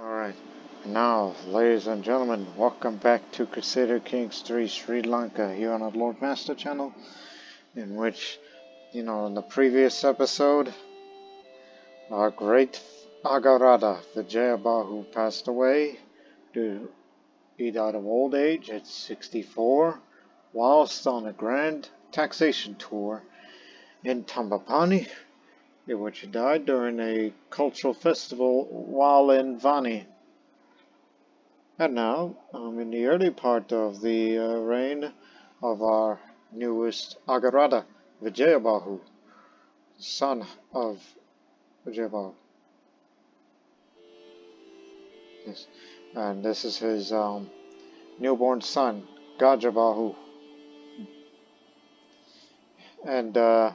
Alright, now, ladies and gentlemen, welcome back to Crusader Kings 3 Sri Lanka here on the Lord Master channel, in which, you know, in the previous episode, our great Agarada, Vijayabahu, passed away due he died of old age at 64, whilst on a grand taxation tour in Tambapanni, in which he died during a cultural festival while in Vani. And now, um, in the early part of the uh, reign of our newest Agarada, Vijayabahu, son of Vijayabahu. Yes. And this is his um, newborn son, Gajabahu. And uh,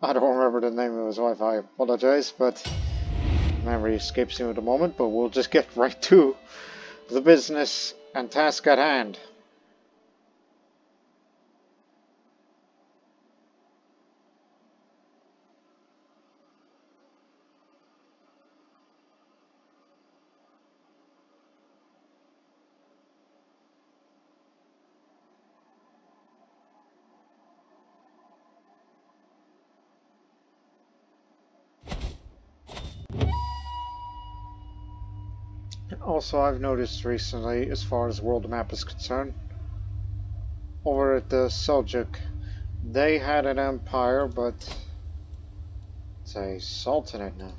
I don't remember the name of his wife, I apologize, but memory escapes me at the moment, but we'll just get right to the business and task at hand. Also, I've noticed recently, as far as world map is concerned, over at the Seljuk, they had an empire, but it's a sultanate now.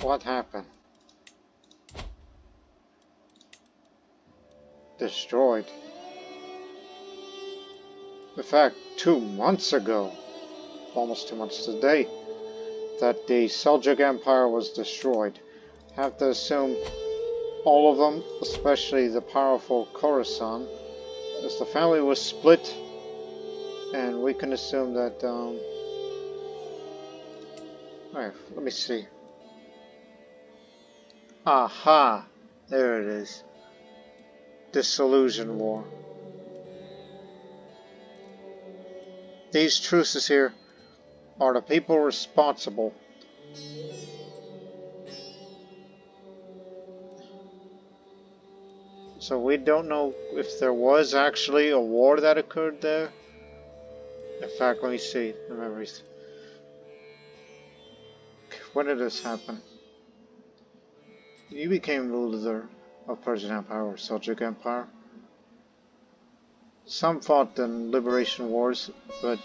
What happened? Destroyed. In fact, two months ago almost two months today, that the Seljuk Empire was destroyed. I Have to assume all of them, especially the powerful Khorasan, as the family was split, and we can assume that, um, Alright, let me see. Aha! There it is. Disillusion War. These truces here are the people responsible. So we don't know if there was actually a war that occurred there. In fact, let me see the memories. When did this happen? You became ruler of Persian Empire or Seljuk Empire. Some fought in liberation wars, but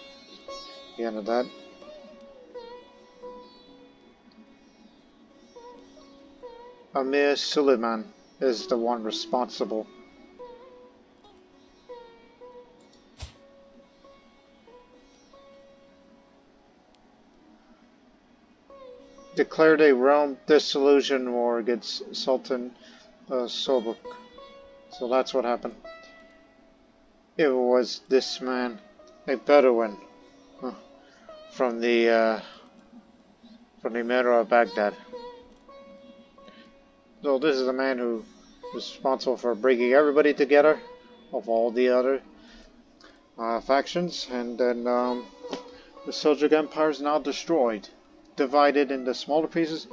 the end of that. Amir Suleiman is the one responsible. Declared a realm dissolution war against Sultan uh, Sobuk. So that's what happened. It was this man, a Bedouin, from the uh, from the Emir of Baghdad. So this is a man who responsible for bringing everybody together of all the other uh, factions, and then um, the Seljuk Empire is now destroyed, divided into smaller pieces,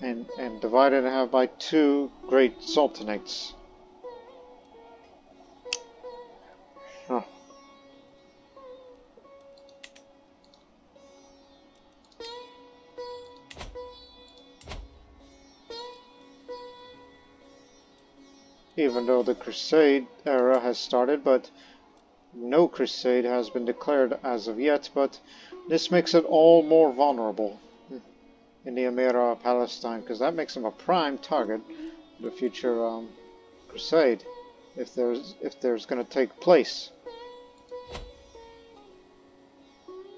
and, and divided in half by two great sultanates. Even though the Crusade era has started, but no Crusade has been declared as of yet, but this makes it all more vulnerable in the Emira of Palestine, because that makes them a prime target for the future um, Crusade, if there's if there's going to take place.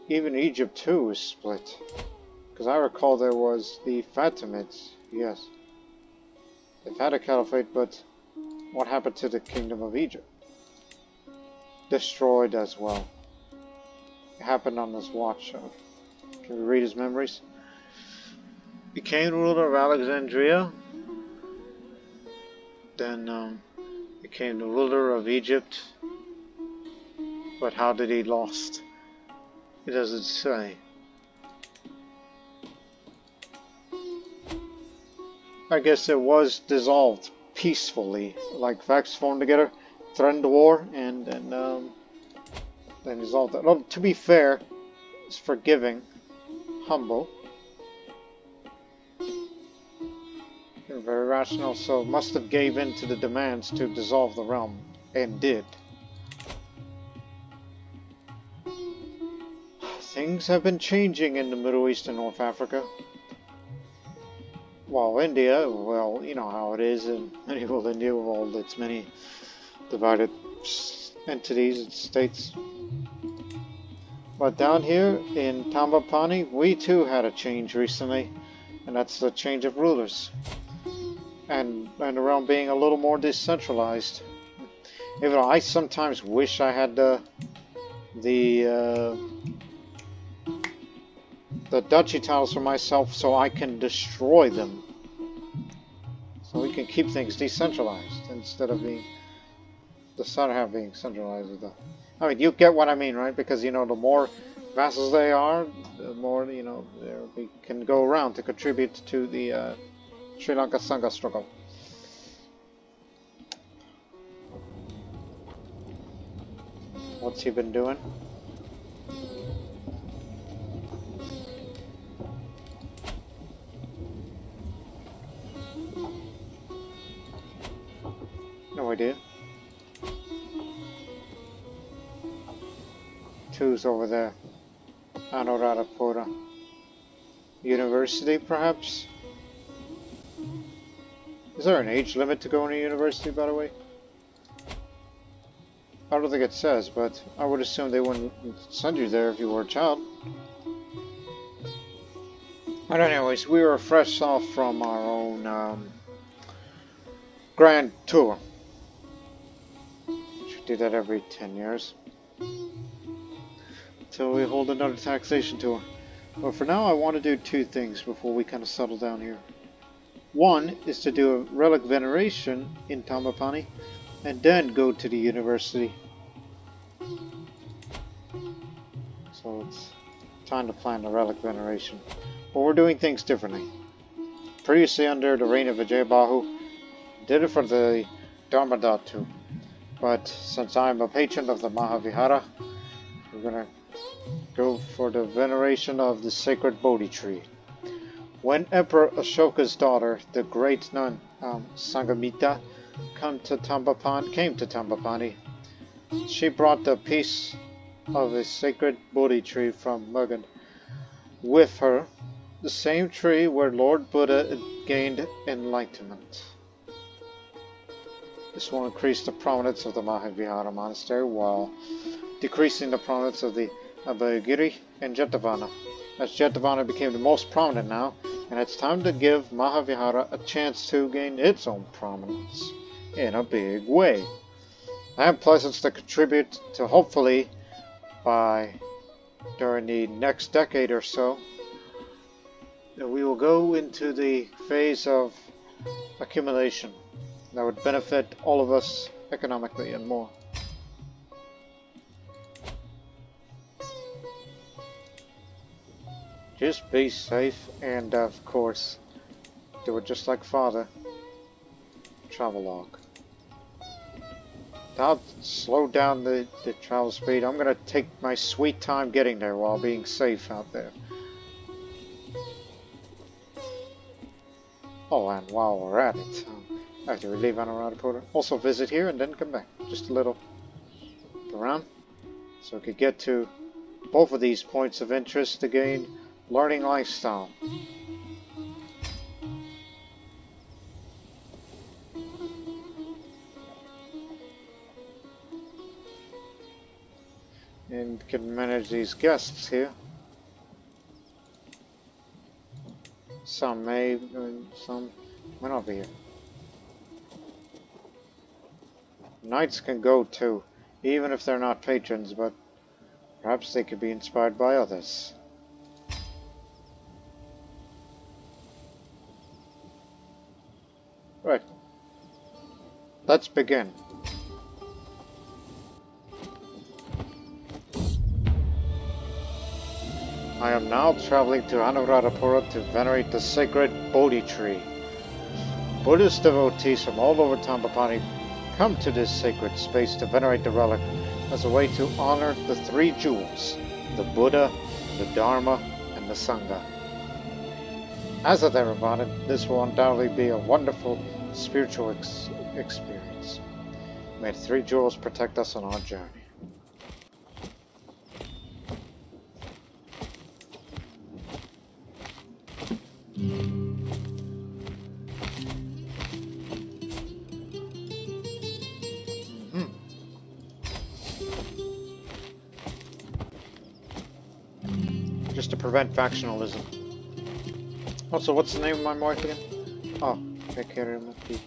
Even Egypt too is split, because I recall there was the Fatimids, yes. They've had a caliphate, but what happened to the kingdom of Egypt? Destroyed as well. It happened on this watch. Can we read his memories? Became ruler of Alexandria. Then um, became the ruler of Egypt. But how did he lost? It doesn't say. I guess it was dissolved peacefully, like facts formed together, threatened war, and and um, then dissolved. Well, to be fair, it's forgiving, humble, and very rational. So must have gave in to the demands to dissolve the realm, and did. Things have been changing in the Middle East and North Africa. Well, India, well, you know how it is in medieval India with all its many divided entities and states. But down here in Tambapanni, we too had a change recently, and that's the change of rulers. And, and around being a little more decentralized. Even though I sometimes wish I had the, the uh, the duchy titles for myself so I can destroy them. So we can keep things decentralized instead of being the half being centralized with the I mean you get what I mean, right? Because you know the more vassals they are, the more you know we can go around to contribute to the uh, Sri Lanka Sangha struggle. What's he been doing? No idea. Two's over there. Anuradhapura. University, perhaps? Is there an age limit to going to university, by the way? I don't think it says, but I would assume they wouldn't send you there if you were a child. But anyways, we were fresh off from our own um, grand tour do that every 10 years. Until we hold another taxation tour. But for now I want to do two things before we kind of settle down here. One is to do a relic veneration in Tambapanni and then go to the university. So it's time to plan the relic veneration. But we're doing things differently. Previously under the reign of Vijayabahu, did it for the Dharmadhatu. But since I'm a patron of the Mahavihara, we're gonna go for the veneration of the sacred Bodhi tree. When Emperor Ashoka's daughter, the great nun um, Sanghamitra, come to Tambapan, came to Tambapanni, she brought the piece of a sacred Bodhi tree from Mugan with her, the same tree where Lord Buddha gained enlightenment. This will increase the prominence of the Mahavihara monastery while decreasing the prominence of the Abhayagiri and Jetavana. As Jetavana became the most prominent now, and it's time to give Mahavihara a chance to gain its own prominence in a big way. And plus it's to contribute to hopefully by during the next decade or so that we will go into the phase of accumulation that would benefit all of us economically and more. Just be safe and of course do it just like father. Travelogue. I'll slow down the, the travel speed. I'm gonna take my sweet time getting there while being safe out there. Oh, and while we're at it, um, after we leave Anuradhapura. Also visit here and then come back. Just a little around. So we could get to both of these points of interest to gain learning lifestyle. And can manage these guests here. Some may, uh, some may not be here. Knights can go too, even if they're not patrons, but perhaps they could be inspired by others. Right. Let's begin. I am now traveling to Anuradhapura to venerate the sacred Bodhi tree. Buddhist devotees from all over Tambapanni come to this sacred space to venerate the relic as a way to honor the three jewels, the Buddha, the Dharma, and the Sangha. As a Theravada, this will undoubtedly be a wonderful spiritual ex experience. May the three jewels protect us on our journey. Prevent factionalism. Also, what's the name of my wife again? Oh, Ekerimuki.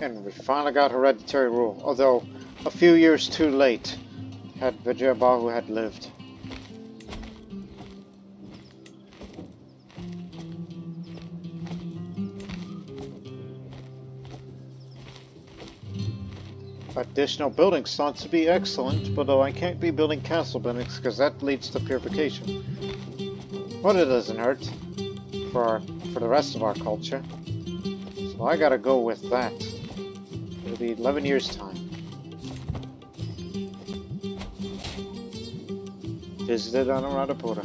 And we finally got hereditary rule, although a few years too late, had Vijayabahu had lived. Additional buildings thought to be excellent, but I can't be building castle buildings because that leads to purification. But it doesn't hurt for our, for the rest of our culture. So I gotta go with that. It'll be 11 years time. Visited Anuradhapura.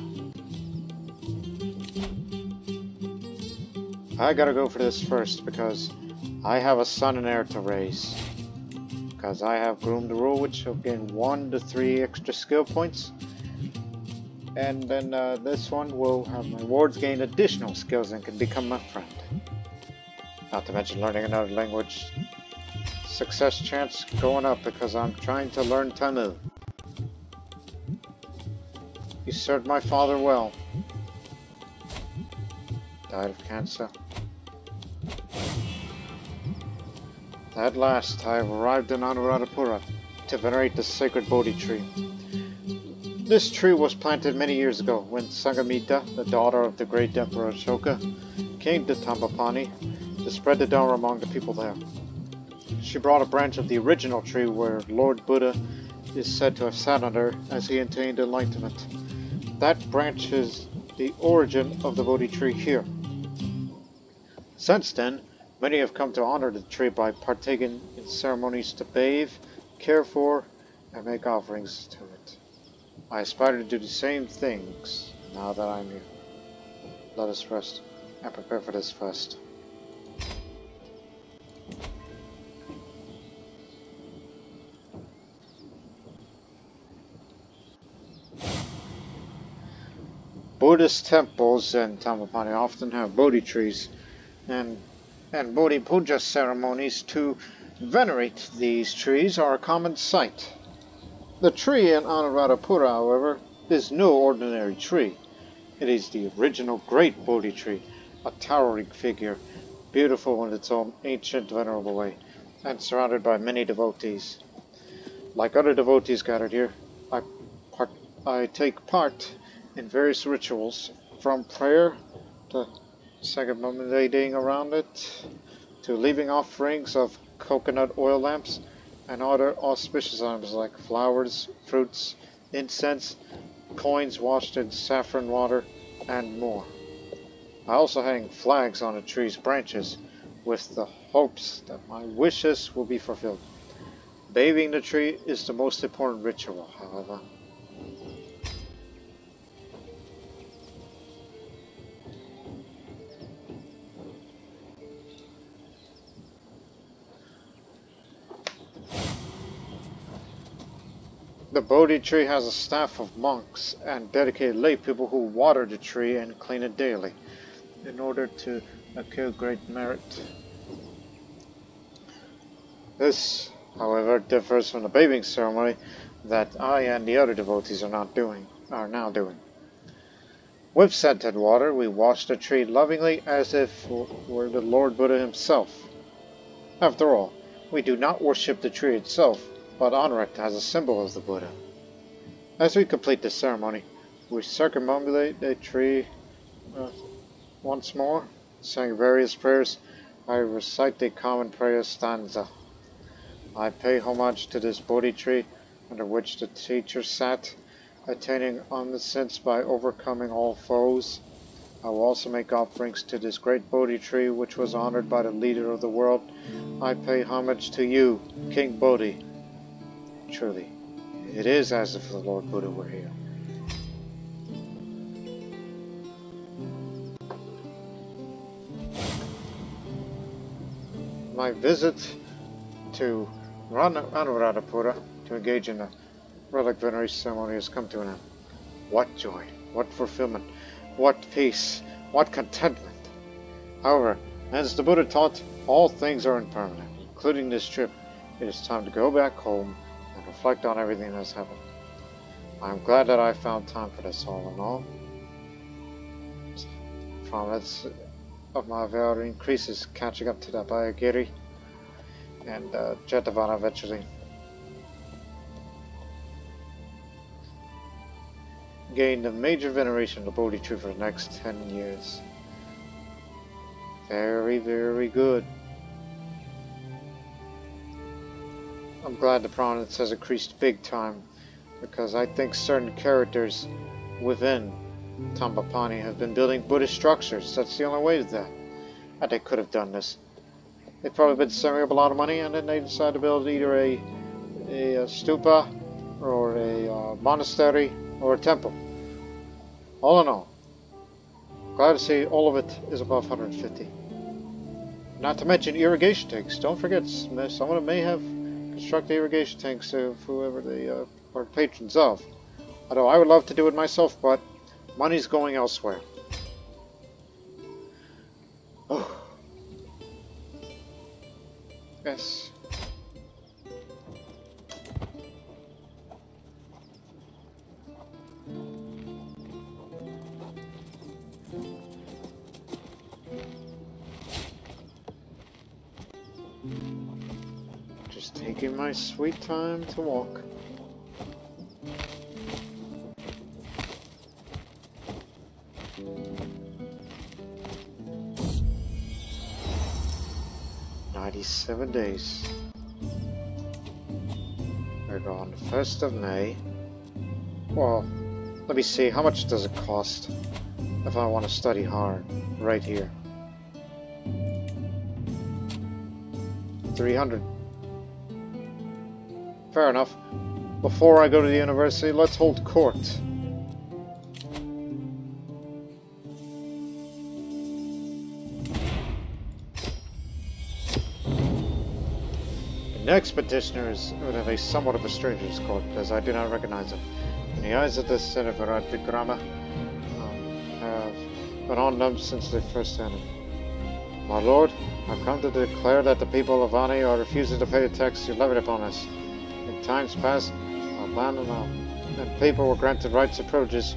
I gotta go for this first because I have a son and heir to raise because I have groomed the rule which will gain one to three extra skill points. And then uh, this one will have my wards gain additional skills and can become my friend. Not to mention learning another language. Success chance going up because I'm trying to learn Tamil. He served my father well. Died of cancer At last, I have arrived in Anuradhapura to venerate the sacred Bodhi tree. This tree was planted many years ago when Sangamita, the daughter of the great Emperor Ashoka, came to Tambapanni to spread the Dharma among the people there. She brought a branch of the original tree where Lord Buddha is said to have sat under as he attained enlightenment. That branch is the origin of the Bodhi tree here. Since then, Many have come to honor the tree by partaking in ceremonies to bathe, care for, and make offerings to it. I aspire to do the same things now that I'm here. Let us rest and prepare for this fest. Buddhist temples in Tambapanni often have Bodhi trees, and and Bodhi Puja ceremonies to venerate these trees are a common sight. The tree in Anuradhapura, however, is no ordinary tree. It is the original great Bodhi tree, a towering figure, beautiful in its own ancient, venerable way, and surrounded by many devotees. Like other devotees gathered here, I, part, I take part in various rituals, from prayer to circumambulating around it, to leaving offerings of coconut oil lamps and other auspicious items like flowers, fruits, incense, coins washed in saffron water, and more. I also hang flags on the tree's branches with the hopes that my wishes will be fulfilled. Bathing the tree is the most important ritual, however. Bodhi tree has a staff of monks and dedicated lay people who water the tree and clean it daily in order to accrue great merit. This, however, differs from the bathing ceremony that I and the other devotees are not doing, are now doing. With scented water, we wash the tree lovingly as if were the Lord Buddha himself. After all, we do not worship the tree itself, but honor it as a symbol of the Buddha. As we complete the ceremony, we circumambulate the tree uh, once more, saying various prayers. I recite the common prayer stanza. I pay homage to this Bodhi tree under which the teacher sat, attaining omniscience by overcoming all foes. I will also make offerings to this great Bodhi tree which was honored by the leader of the world. I pay homage to you, King Bodhi. Truly, it is as if the Lord Buddha were here. My visit to Anuradhapura to engage in a relic veneration ceremony has come to an end. What joy, what fulfillment, what peace, what contentment. However, as the Buddha taught, all things are impermanent, including this trip. It is time to go back home reflect on everything that's happened. I am glad that I found time for this all in all. Promise of my valor increases catching up to the Abhayagiri and uh, Jetavana eventually. Gained a major veneration of the Bodhi tree for the next 10 years. Very, very good. I'm glad the prominence has increased big time because I think certain characters within Tambapanni have been building Buddhist structures. That's the only way to that. And they could have done this. They've probably been saving up a lot of money and then they decided to build either a, a, a stupa or a uh, monastery or a temple. All in all, glad to see all of it is above 150. Not to mention irrigation tanks. Don't forget, some of them may have constructed irrigation tanks of whoever they uh, are patrons of. Although I would love to do it myself, but money's going elsewhere. Oh. Yes. Taking my sweet time to walk. Ninety-seven days. We're on the first of May. Well, let me see, how much does it cost if I want to study hard right here? 300. Fair enough. Before I go to the university, let's hold court. The next petitioner is of a somewhat of a stranger's court, as I do not recognize him. In the eyes of the Senator Vikrama, um, have been on them since they first entered. My lord, I've come to declare that the people of Ani are refusing to pay the tax you levied upon us. Times past, land and, people were granted rights and privileges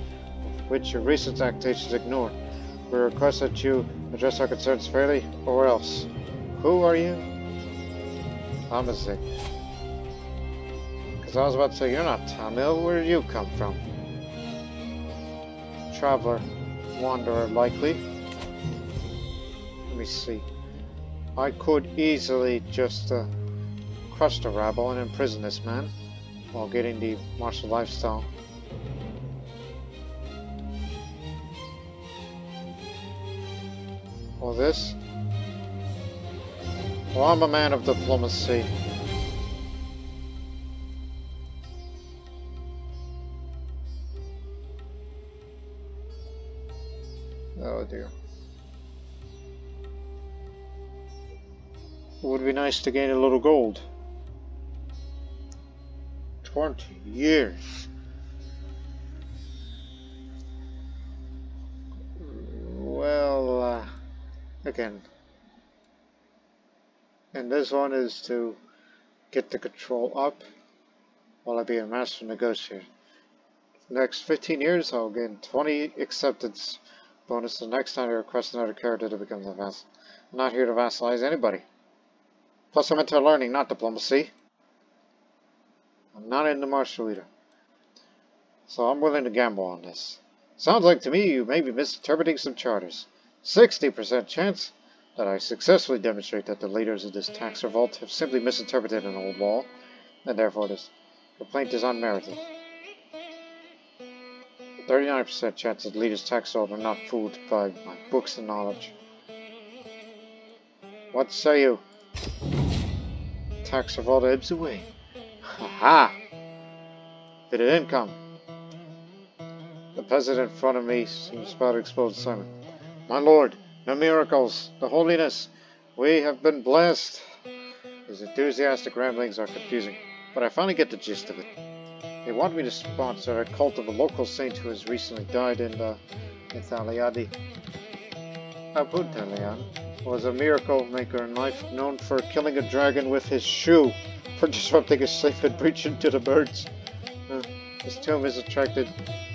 which your recent actations ignored. We request that you address our concerns fairly, or else. Who are you? I'm a Zik. Because I was about to say, you're not Tamil. Where did you come from? Traveler, wanderer, likely. Let me see. I could easily just uh, crush the rabble and imprison this man while getting the martial lifestyle. Or this? Well, I'm a man of diplomacy. Oh dear. It would be nice to gain a little gold. 20 years. Well, uh, again. And this one is to get the control up while I be a master negotiator. Next 15 years, I'll gain 20 acceptance bonus the next time I request another character to become the vassal. I'm not here to vassalize anybody. Plus, I'm into learning, not diplomacy. I'm not into martial either. So I'm willing to gamble on this. Sounds like to me you may be misinterpreting some charters. 60% chance that I successfully demonstrate that the leaders of this tax revolt have simply misinterpreted an old law, and therefore this complaint is unmerited. 39% chance that leaders tax revolt are not fooled by my books and knowledge. What say you? Tax revolt ebbs away. Ha Bit of income. The president in front of me seems about to explode Simon. My lord, no miracles, the holiness, we have been blessed. His enthusiastic ramblings are confusing, but I finally get the gist of it. They want me to sponsor a cult of a local saint who has recently died in uh, the. Abu Talian was a miracle maker in life, known for killing a dragon with his shoe, for disrupting a sleep and breaching to the birds. Uh, his tomb has attracted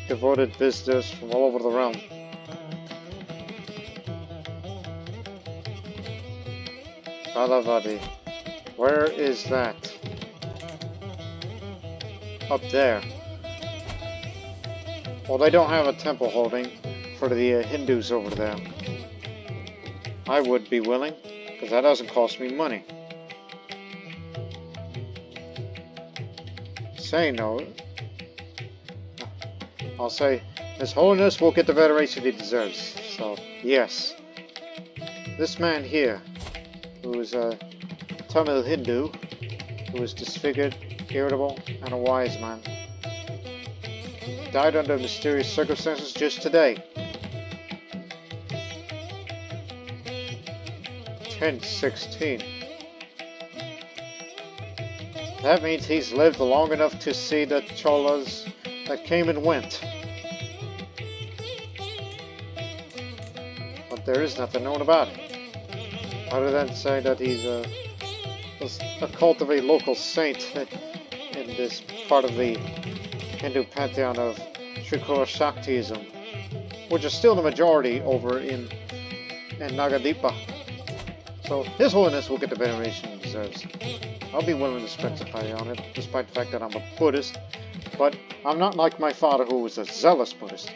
devoted visitors from all over the realm. Alavadi. Where is that? Up there. Well, they don't have a temple holding for the uh, Hindus over there. I would be willing, because that doesn't cost me money. Say no. I'll say, His Holiness will get the veneration he deserves. So, yes. This man here, who is a Tamil Hindu, who is disfigured, irritable, and a wise man, died under mysterious circumstances just today. 1016. That means he's lived long enough to see the cholas that came and went. But there is nothing known about him. Other than say that he's a, a cult of a local saint in this part of the Hindu pantheon of Trikura Shaktism, which is still the majority over in, in Nagadipa. So His Holiness will get the veneration he deserves. I'll be willing to spend some money on it, despite the fact that I'm a Buddhist. But I'm not like my father, who was a zealous Buddhist.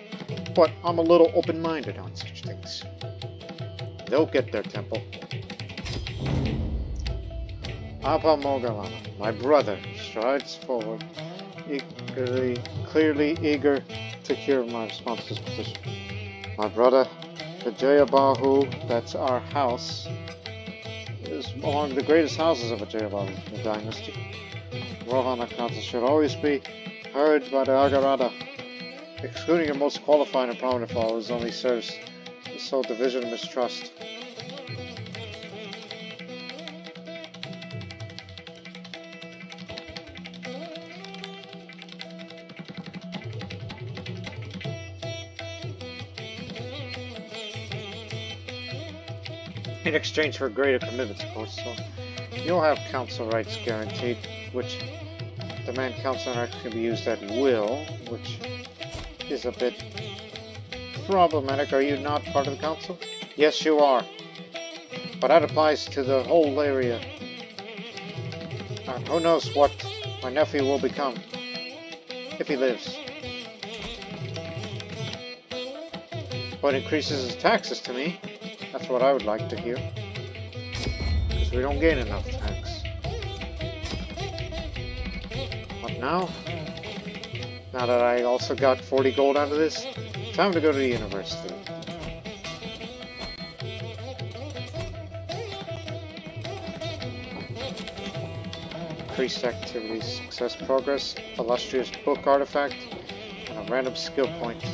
But I'm a little open-minded on such things. They'll get their temple. Apamogala, my brother, strides forward, eagerly, clearly eager to hear my response to this position. My brother, the Jayabahu, that's our house, is among the greatest houses of a Jayabahu dynasty. Rohana Council should always be heard by the Agarada. Excluding your most qualified and prominent followers only serves to sow division and mistrust. In exchange for greater commitments, of course. So you'll have council rights guaranteed, which demand council rights can be used at will, which is a bit problematic. Are you not part of the council? Yes, you are. But that applies to the whole area. And who knows what my nephew will become, if he lives. But increases his taxes to me. That's what I would like to hear. Because we don't gain enough tax. But now, now that I also got 40 gold out of this, time to go to the university. Increased activities, success progress, illustrious book artifact, and a random skill point.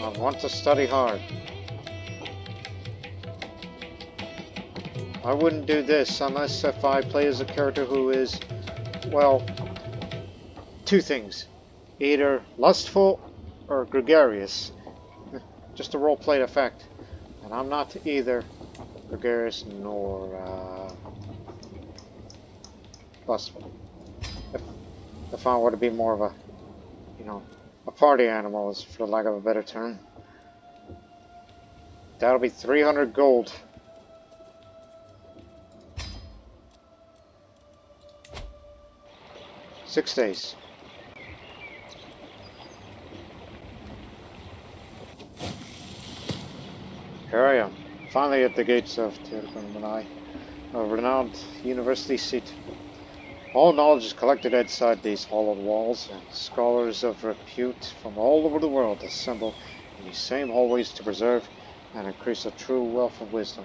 I want to study hard. I wouldn't do this unless if I play as a character who is, well, two things. Either lustful or gregarious. Just a role-played effect. And I'm not either gregarious nor uh, lustful. If, if I were to be more of a, you know, a party animal, for lack of a better term. That'll be 300 gold. Six days. Here I am, finally at the gates of Tirvanmanai, a renowned university seat. All knowledge is collected outside these hollowed walls, and scholars of repute from all over the world assemble in these same hallways to preserve and increase a true wealth of wisdom.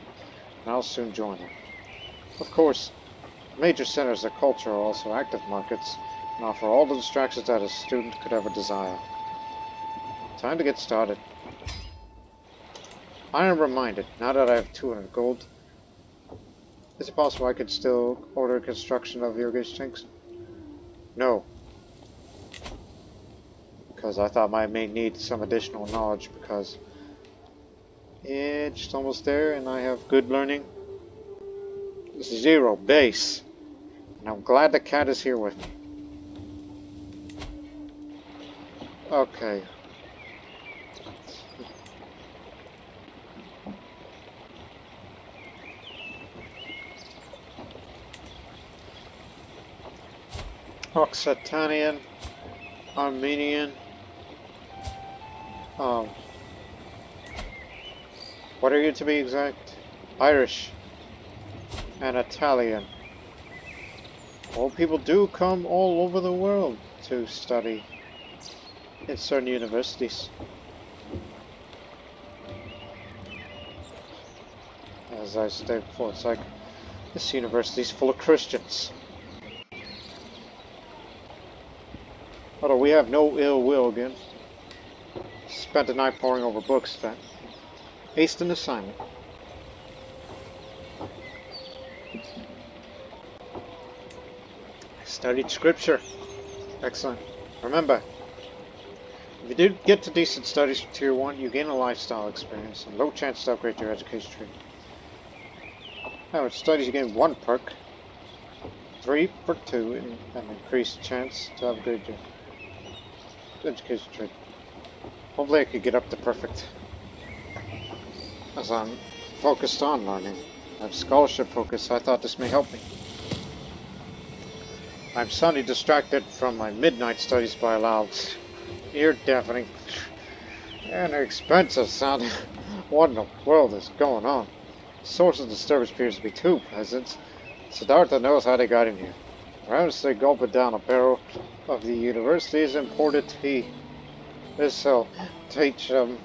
And I'll soon join them. Of course, major centers of culture are also active markets and offer all the distractions that a student could ever desire. Time to get started. I am reminded, now that I have 200 gold, is it possible I could still order construction of your irrigation tanks? No. Because I thought I may need some additional knowledge because it's almost there and I have good learning. Zero base. And I'm glad the cat is here with me. Okay. Occitanian, Armenian, um, what are you to be exact? Irish and Italian. Well, people do come all over the world to study in certain universities. As I stated before, it's like this university is full of Christians. Although we have no ill will against. Spent the night poring over books that aced an assignment. Studied scripture. Excellent. Remember, if you do get to decent studies for Tier 1, you gain a lifestyle experience and low chance to upgrade your education tree. Now, with studies you gain 1 perk, 3 for 2, and an increased chance to upgrade your education tree. Hopefully I could get up to perfect. As I'm focused on learning. I have scholarship focus, so I thought this may help me. I'm suddenly distracted from my midnight studies by a loud, ear-deafening, and expensive sound. what in the world is going on? Source of disturbance appears to be two peasants. Siddhartha knows how they got in here. Perhaps they gulped down a barrel of the university's imported tea. This will teach them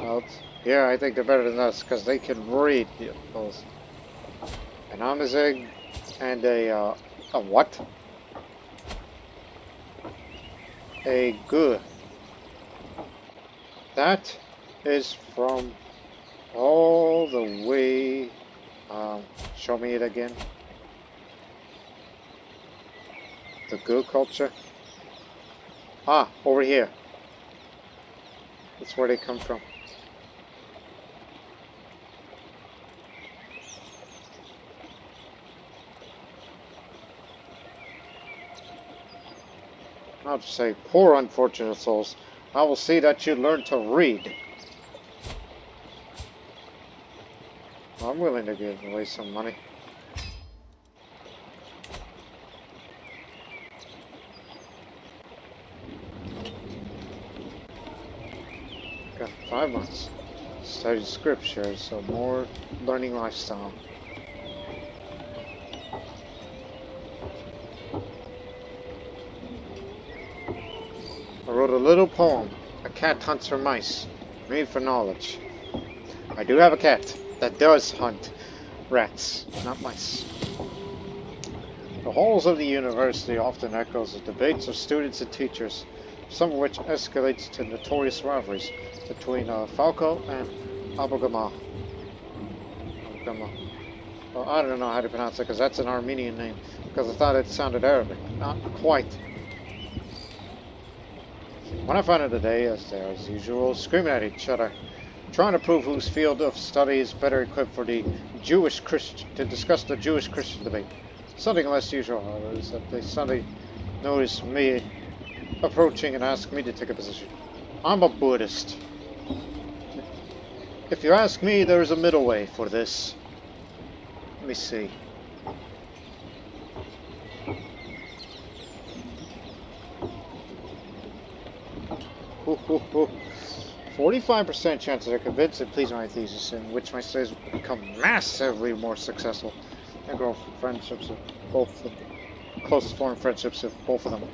out. Yeah, I think they're better than us because they can read those. An Amazigh and a uh, a what? A good. That is from all the way. Um, show me it again. The good culture. Ah, over here. That's where they come from. I'll say, poor unfortunate souls. I will see that you learn to read. I'm willing to give away some money. Got five months. Studied scripture, so more learning lifestyle. A little poem, A Cat Hunts for Mice, made for knowledge. I do have a cat that does hunt rats, not mice. The halls of the university often echoes the debates of students and teachers, some of which escalates to notorious rivalries between uh, Falco and Abogama. Well, I don't know how to pronounce it because that's an Armenian name, because I thought it sounded Arabic. Not quite. When I found it today, as they are as usual, screaming at each other, trying to prove whose field of study is better equipped for the Jewish Christian to discuss the Jewish Christian debate. Something less usual, however, is that they suddenly notice me approaching and ask me to take a position. I'm a Buddhist. If you ask me, there is a middle way for this. Let me see. 45% chance that I convince and please my thesis, in which my studies will become massively more successful and grow friendships with both of them. close to form friendships of both of them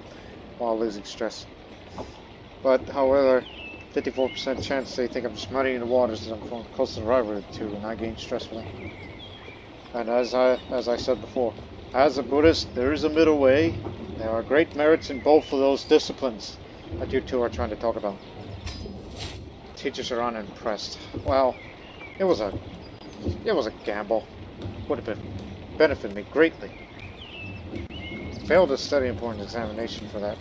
while losing stress. But, however, 54% chance they think I'm just muddying the waters as I'm forming close to the rivalry too, and I gain stress for them. And as I, as I said before, as a Buddhist, there is a middle way. There are great merits in both of those disciplines that you two are trying to talk about. Teachers are unimpressed. Well, it was a, it was a gamble. Would have been benefited me greatly. Failed to study important examination for that.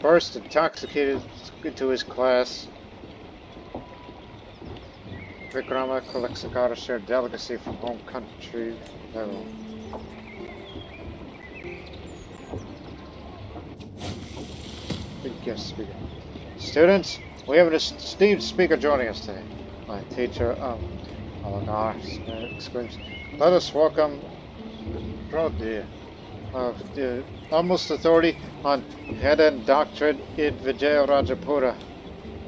Burst intoxicated into his class. Vikrama collects a goddess shared delicacy from home country. No. Guest speaker. Students, we have an esteemed speaker joining us today. My teacher, um, Alagar, exclaims, let us welcome, oh uh, the almost authority on head and doctrine in Vijayarajapura.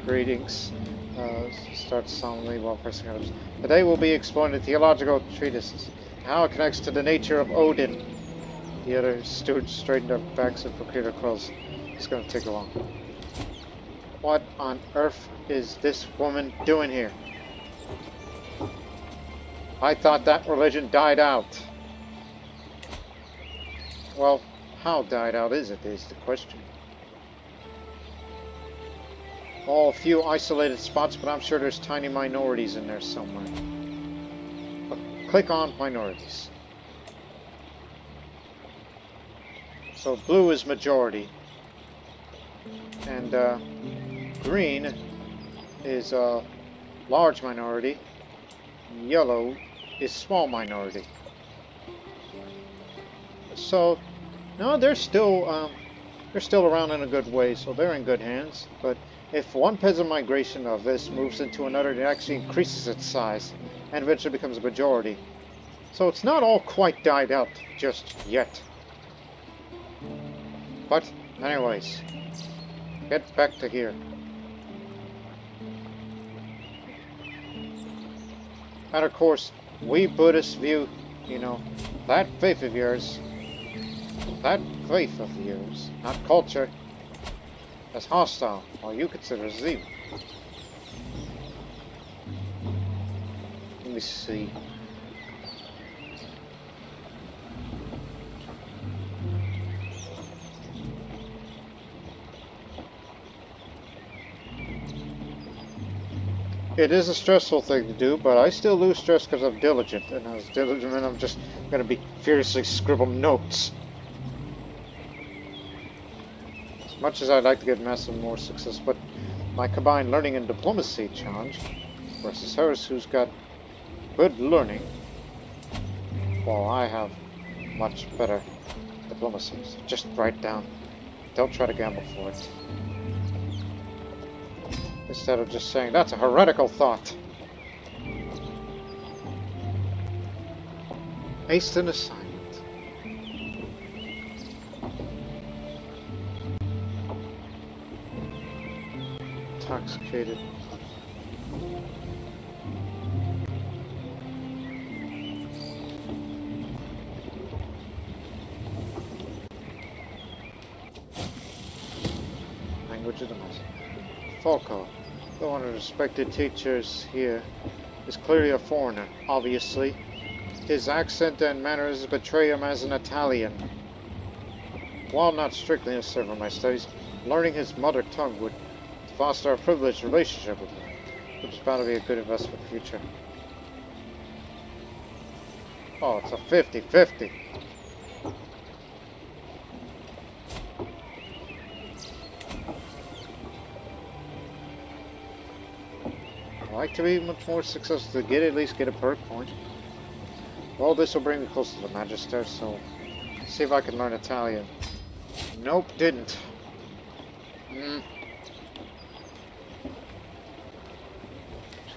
Greetings. Uh, starts solemnly while pressing others. Today we'll be exploring the theological treatises, how it connects to the nature of Odin. The other students straightened their backs and procured their clothes. It's to take a long. What on earth is this woman doing here? I thought that religion died out. Well, how died out is it, is the question. All a few isolated spots, but I'm sure there's tiny minorities in there somewhere. But click on minorities. So blue is majority. And uh, green is a large minority. Yellow is small minority. So no, they're still um, they're still around in a good way, so they're in good hands. But if one peasant migration of this moves into another, it actually increases its size and eventually becomes a majority. So it's not all quite died out just yet. But anyways, get back to here. And of course, we Buddhists view, you know, that faith of yours that faith of yours, not culture, as hostile, or you consider as evil. Let me see. It is a stressful thing to do, but I still lose stress because I'm diligent, and as diligent, I'm just going to be furiously scribble notes. As much as I'd like to get massive more success, but my combined learning and diplomacy challenge versus hers, who's got good learning, while I have much better diplomacy. So just write down. Don't try to gamble for it. Instead of just saying, that's a heretical thought. Aced an assignment. intoxicated. Language of the one of the respected teachers here, is clearly a foreigner, obviously. His accent and manners betray him as an Italian. While not strictly necessary for my studies, learning his mother tongue would foster a privileged relationship with him, which is bound to be a good investment for the future. Oh, it's a 50-50. I like to be much more successful to get at least get a perk point. Well, this will bring me closer to the Magister, so see if I can learn Italian. Nope, didn't. Hmm.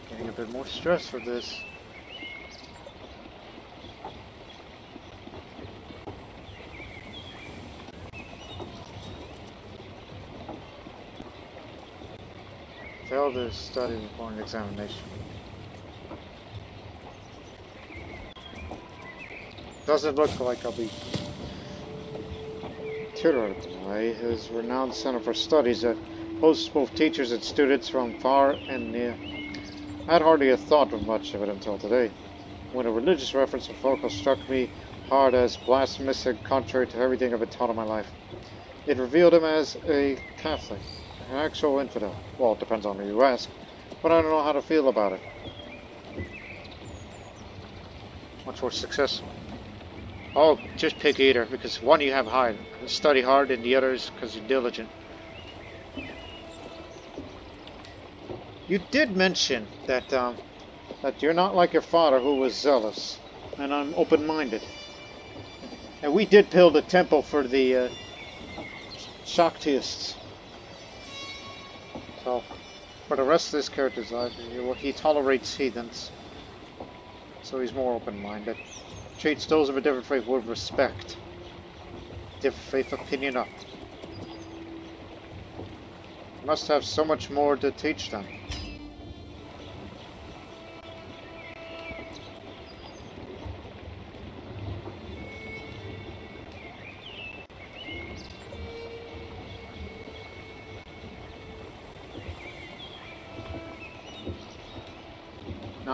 Getting a bit more stress for this. To study before an examination. doesn't look like I'll be tutored by his renowned Center for Studies that hosts both teachers and students from far and near. I had hardly a thought of much of it until today, when a religious reference of Focal struck me hard as blasphemous and contrary to everything I've been taught in my life. It revealed him as a Catholic, actual infidel. Well, it depends on who you ask, but I don't know how to feel about it. Much more successful. Oh, just pick either, because one you have high, study hard, and the other is because you're diligent. You did mention that um, that you're not like your father, who was zealous, and I'm open-minded. And we did build a temple for the uh, Shaktaists. So, for the rest of this character's life, he tolerates heathens. So he's more open-minded. Treats those of a different faith with respect. Different faith opinion up. Must have so much more to teach them.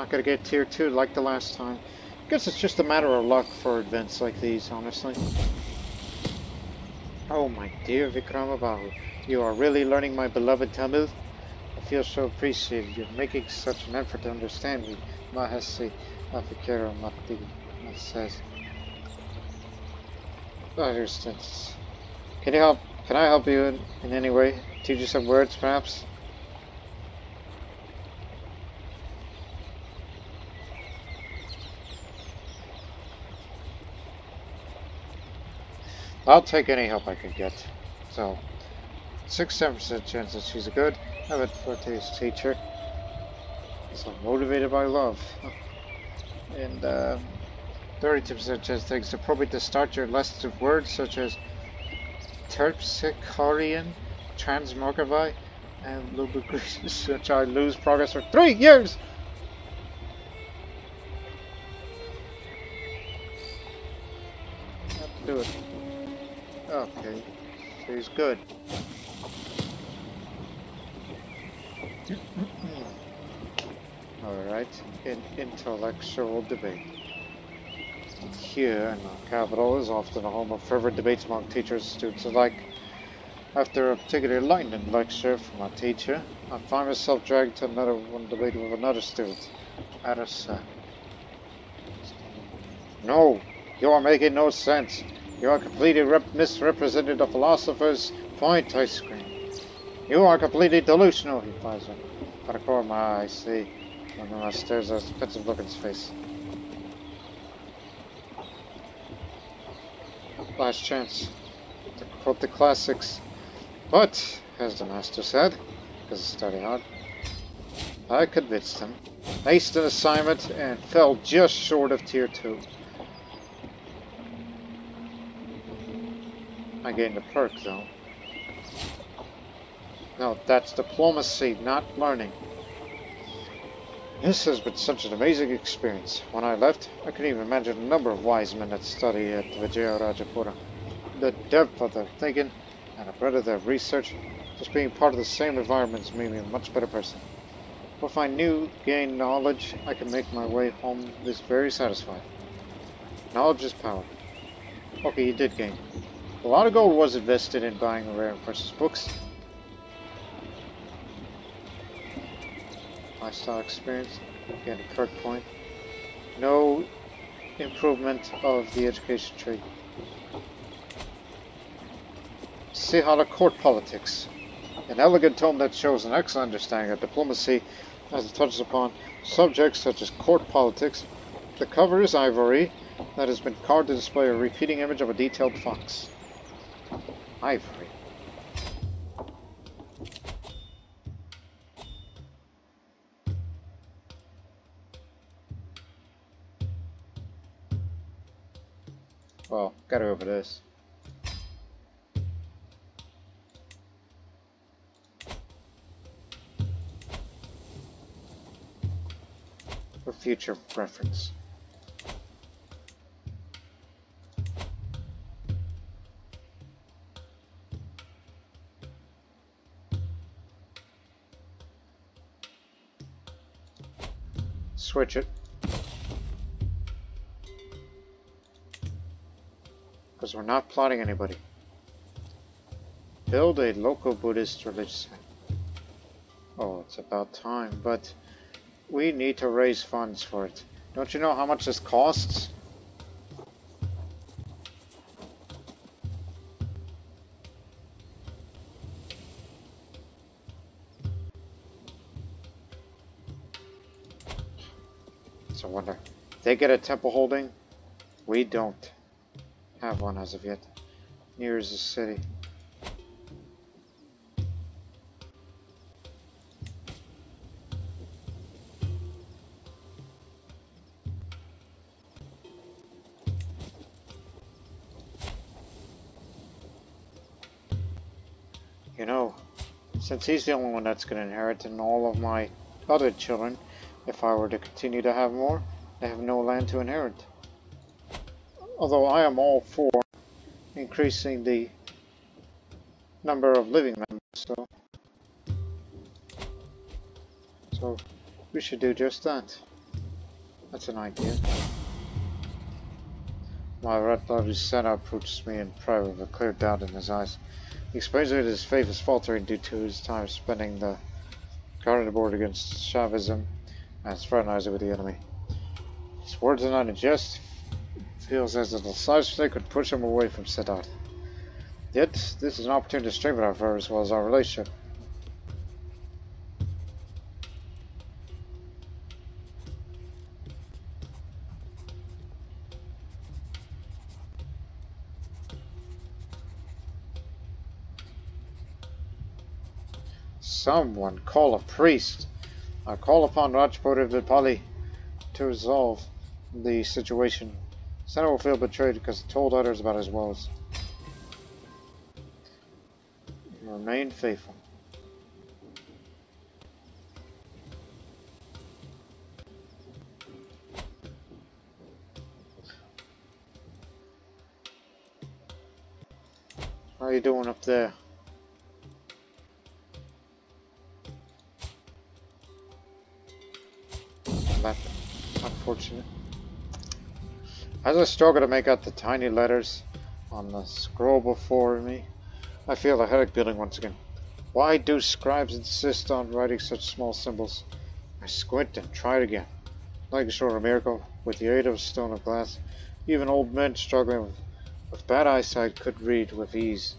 Not gonna get tier 2 like the last time. I Guess it's just a matter of luck for events like these, honestly. Oh my dear Vikramabahu, you are really learning my beloved Tamil? I feel so appreciated. You're making such an effort to understand me. Mahasi Afikera Mati says. I understand. Can you help? Can I help you in, in any way? Teach you some words, perhaps? I'll take any help I can get. So, 6-7% chance that she's a good habit for today's teacher. So motivated by love. And 32% um, chance things probably to start your lessons with words such as terpsichorean, transmogrify, and lubricous, which I lose progress for three years! Do it. Okay, she's good. Alright, in intellectual debate. Here in the capital is often a home of fervent debates among teachers and students alike. After a particularly enlightening lecture from a teacher, I find myself dragged to another one debate with another student. At a No, you are making no sense. You are completely misrepresented the philosopher's point, I scream. You are completely delusional, he flies in. Out of of my I see. My stares at a pensive look in his face. Last chance to quote the classics. But, as the master said, because it's starting hard, I convinced him, aced an assignment, and fell just short of tier 2. I gained a perk, though. No, that's diplomacy, not learning. This has been such an amazing experience. When I left, I couldn't even imagine the number of wise men that study at Vijayarajapura. The depth of their thinking and the breadth of their research, just being part of the same environments made me a much better person. If I knew, gained knowledge, I could make my way home this very satisfied. Knowledge is power. Okay, you did gain. A lot of gold was invested in buying rare and precious books. Lifestyle experience, again a perk point. No improvement of the education tree. Sihala Court Politics. An elegant tome that shows an excellent understanding of diplomacy as it touches upon subjects such as court politics. The cover is ivory that has been carved to display a repeating image of a detailed fox. Ivory. Well, go for this. For future reference. Switch it. Because we're not plotting anybody. Build a local Buddhist religious. Oh, it's about time, but we need to raise funds for it. Don't you know how much this costs? Wonder, they get a temple holding? We don't have one as of yet. Near is the city. You know, since he's the only one that's going to inherit and all of my other children, if I were to continue to have more, they have no land to inherit. Although I am all for increasing the number of living members, so so we should do just that. That's an idea. My red blooded son approaches me in private with a clear doubt in his eyes. He explains that his faith is faltering due to his time spending the guarded board against Shaivism his fraternizer with the enemy. His words are not in jest. Feels as if the slightest mistake could push him away from Sadat. Yet, this is an opportunity to strengthen our affair as well as our relationship. Someone call a priest. I call upon Rajput Rajpura Vipali to resolve the situation. Senator will feel betrayed because he told others about his woes. Remain faithful. How are you doing up there? Unfortunate. As I struggle to make out the tiny letters on the scroll before me, I feel a headache building once again. Why do scribes insist on writing such small symbols? I squint and try it again. Like a short of miracle, with the aid of a stone of glass, even old men struggling with, with bad eyesight could read with ease.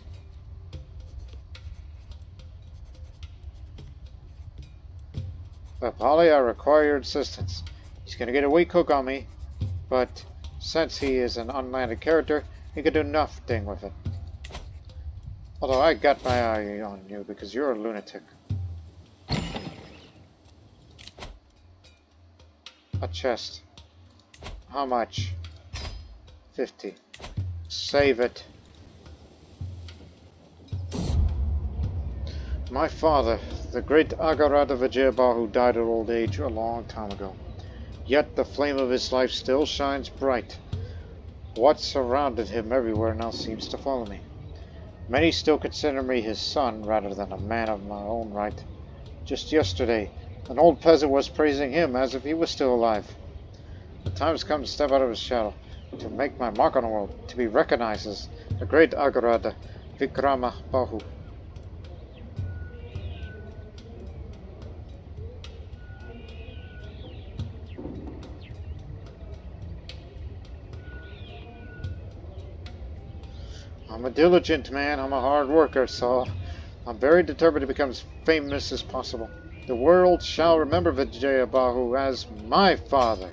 But Polly, I require your assistance. Gonna get a weak hook on me, but since he is an unlanded character, he can do nothing with it. Although I got my eye on you because you're a lunatic. A chest. How much? 50. Save it. My father, the great Agarada Vijayabahu, died of old age a long time ago. Yet the flame of his life still shines bright. What surrounded him everywhere now seems to follow me. Many still consider me his son rather than a man of my own right. Just yesterday, an old peasant was praising him as if he was still alive. The time has come to step out of his shadow, to make my mark on the world, to be recognized as the great Agarada Vikrama Bahu. I'm a diligent man, I'm a hard worker, so I'm very determined to become as famous as possible. The world shall remember Vijayabahu as my father.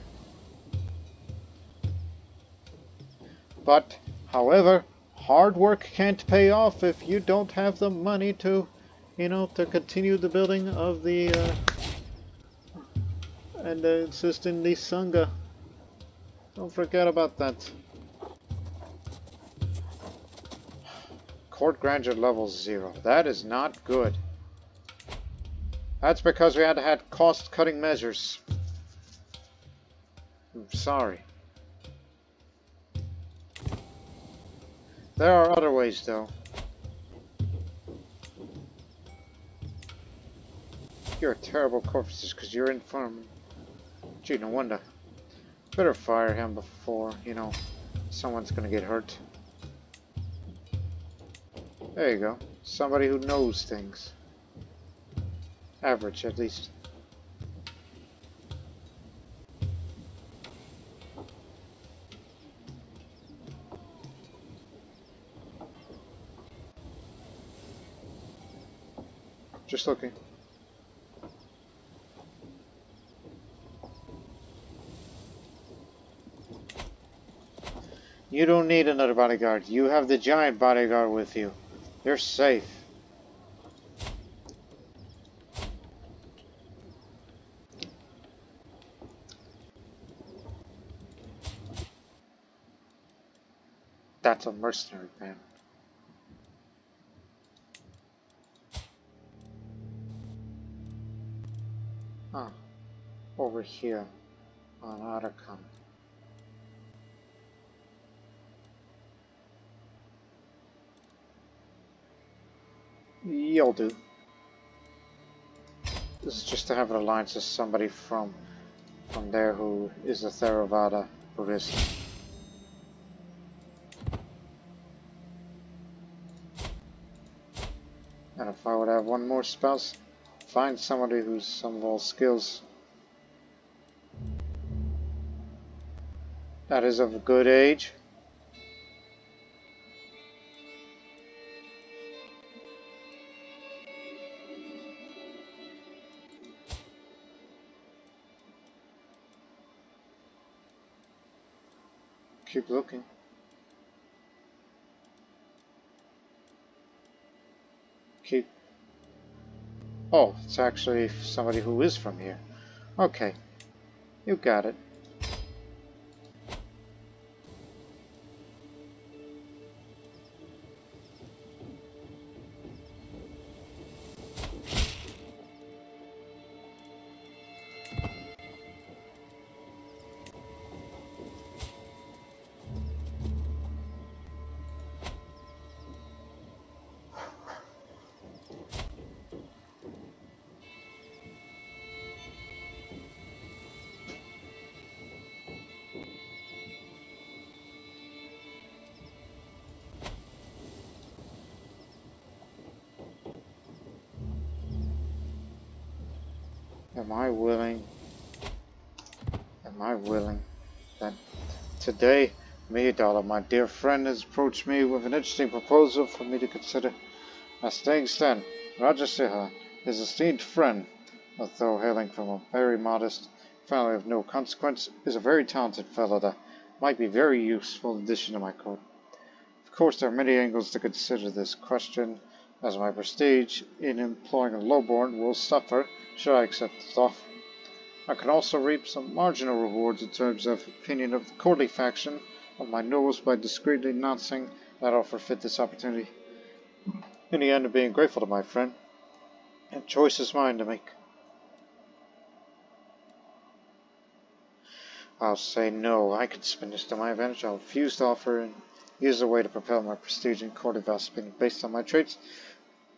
But, however, hard work can't pay off if you don't have the money to, you know, to continue the building of the, uh, and uh, assist in the Sangha. Don't forget about that. Court grandeur level zero. That is not good. That's because we had to have cost-cutting measures. I'm sorry. There are other ways, though. You're a terrible corpse because you're infirm. Gee, no wonder. Better fire him before, you know, someone's gonna get hurt. There you go. Somebody who knows things. Average, at least. Just looking. You don't need another bodyguard. You have the giant bodyguard with you. You're safe. That's a mercenary band. Ah, over here on Otacon. You'll do. This is just to have an alliance with somebody from from there who is a Theravada Buddhist. And if I would have one more spouse, find somebody who's some of all skills. That is of good age. Keep looking. Keep. Oh, it's actually somebody who is from here. Okay. You got it. I willing? Am I willing that today Mayadala, my dear friend, has approached me with an interesting proposal for me to consider. As things stand, Rajasiha, his esteemed friend, although hailing from a very modest family of no consequence, is a very talented fellow that might be very useful addition to my court. Of course, there are many angles to consider this question, as my prestige in employing a lowborn will suffer should I accept this offer. I can also reap some marginal rewards in terms of opinion of the courtly faction of my nobles by discreetly announcing that offer fit this opportunity. In the end of being grateful to my friend, and choice is mine to make. I'll say no. I can spin this to my advantage. I'll refuse the offer and use the way to propel my prestige in court of based on my traits.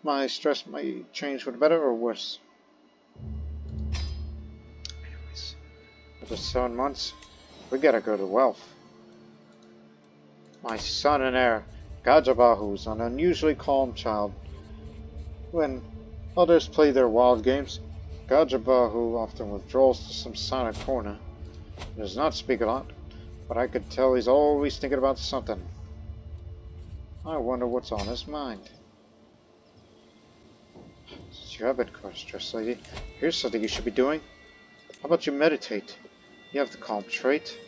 My stress may change for the better or worse. For seven months, we gotta go to wealth. My son and heir, Gajabahu, is an unusually calm child. When others play their wild games, Gajabahu often withdraws to some silent corner. He does not speak a lot, but I could tell he's always thinking about something. I wonder what's on his mind. You have been quite stressed lady, here's something you should be doing. How about you meditate? You have the calm trait.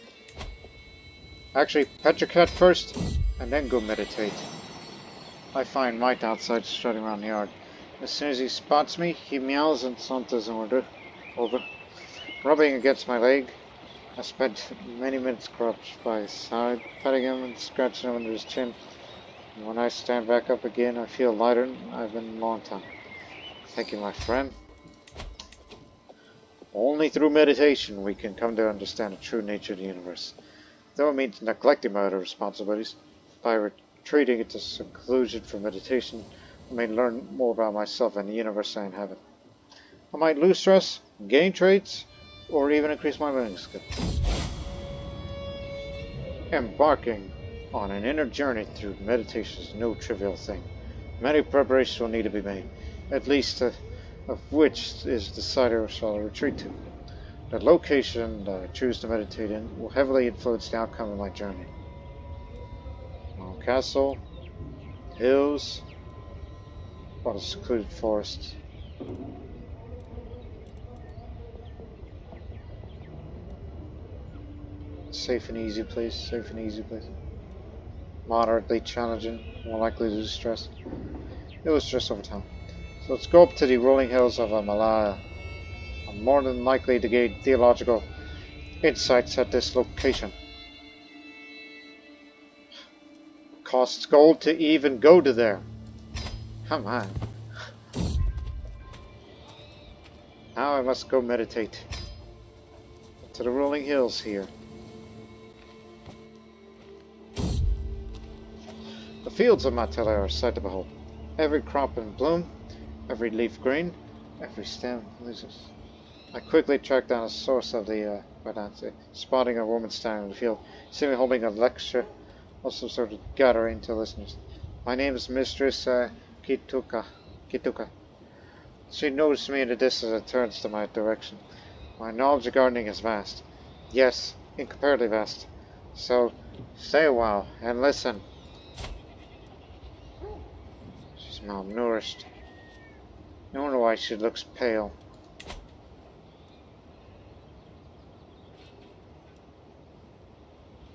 Actually, pet your cat first, and then go meditate. I find Mite outside strutting around the yard. As soon as he spots me, he meows and saunters order. Over. Rubbing against my leg, I spent many minutes crouched by his side, petting him and scratching him under his chin. And when I stand back up again, I feel lighter than I've been a long time. Thank you, my friend. Only through meditation we can come to understand the true nature of the universe. Though it means neglecting my other responsibilities, by retreating into seclusion for meditation, I may learn more about myself and the universe I inhabit. I might lose stress, gain traits, or even increase my learning. Embarking on an inner journey through meditation is no trivial thing. Many preparations will need to be made, at least uh, of which is the site I shall retreat to. The location that I choose to meditate in will heavily influence the outcome of my journey. Castle, hills, or a secluded forest. Safe and easy place, safe and easy place. Moderately challenging, more likely to distress. It was stress over time. Let's go up to the rolling hills of Himalaya. I'm more than likely to gain theological insights at this location. Costs gold to even go to there. Come on. Now I must go meditate. To the rolling hills here. The fields of Matala are sight to behold. Every crop in bloom, every leaf green, every stem loses. I quickly tracked down a source of the uh, say, spotting a woman standing in the field, seemingly holding a lecture of some sort of gathering to listeners. My name is Mistress uh, Kituka. Kituka. She noticed me in the distance and turns to my direction. My knowledge of gardening is vast. Yes, incomparably vast. So, stay a while and listen. She's malnourished. No wonder why she looks pale.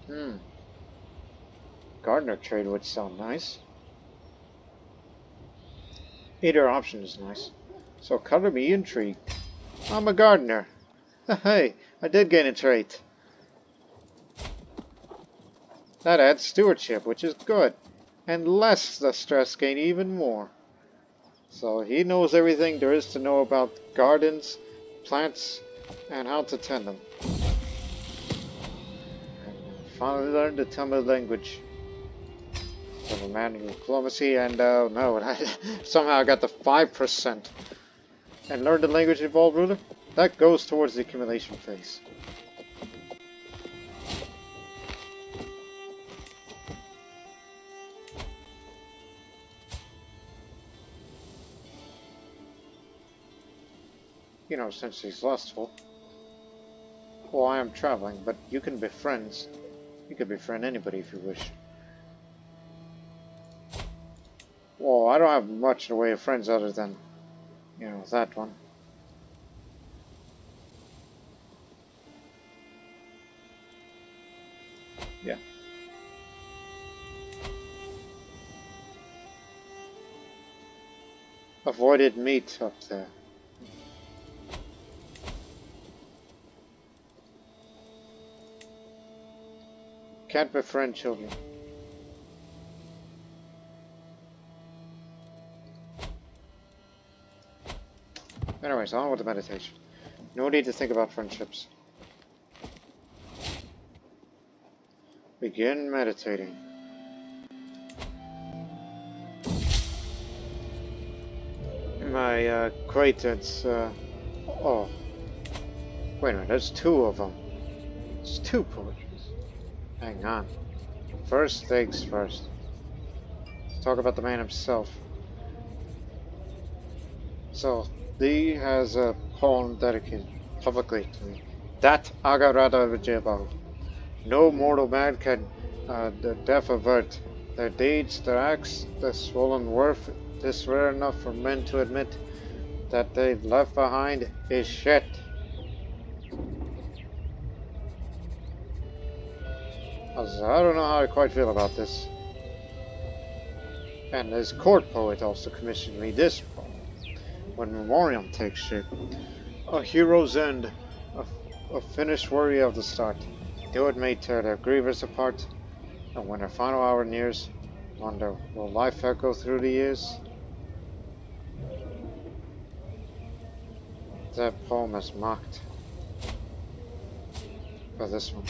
Hmm. Gardener trade would sound nice. Either option is nice. So color me intrigued. I'm a gardener. hey, I did gain a trait. That adds stewardship, which is good. And less the stress gain even more. So he knows everything there is to know about gardens, plants, and how to tend them. And finally learned the Tamil language. Of a man of diplomacy and uh, no, somehow I got the 5% and learned the language involved ruler, that goes towards the accumulation phase. You know, since he's lustful. Well, I am traveling, but you can be friends. You can befriend anybody if you wish. Well, I don't have much in the way of friends other than you know, that one. Yeah. Avoided meat up there. Can't befriend children. Anyways, on with the meditation. No need to think about friendships. Begin meditating. My uh, acquaintance, uh, oh, wait a minute, there's two of them. It's two poetries. Hang on. First things first. Let's talk about the man himself. So, Lee has a poem dedicated publicly to me. That Agarada Vijayabahu. No mortal man can uh, the death avert. Their deeds, their acts, their swollen worth, this rare enough for men to admit that they've left behind is shit. I don't know how I quite feel about this. And his court poet also commissioned me this poem. when Memoriam takes shape. A hero's end, a, a finish worthy of the start. Though it may tear their grievers apart, and when their final hour nears, wonder, will life echo through the years? That poem is mocked by this one.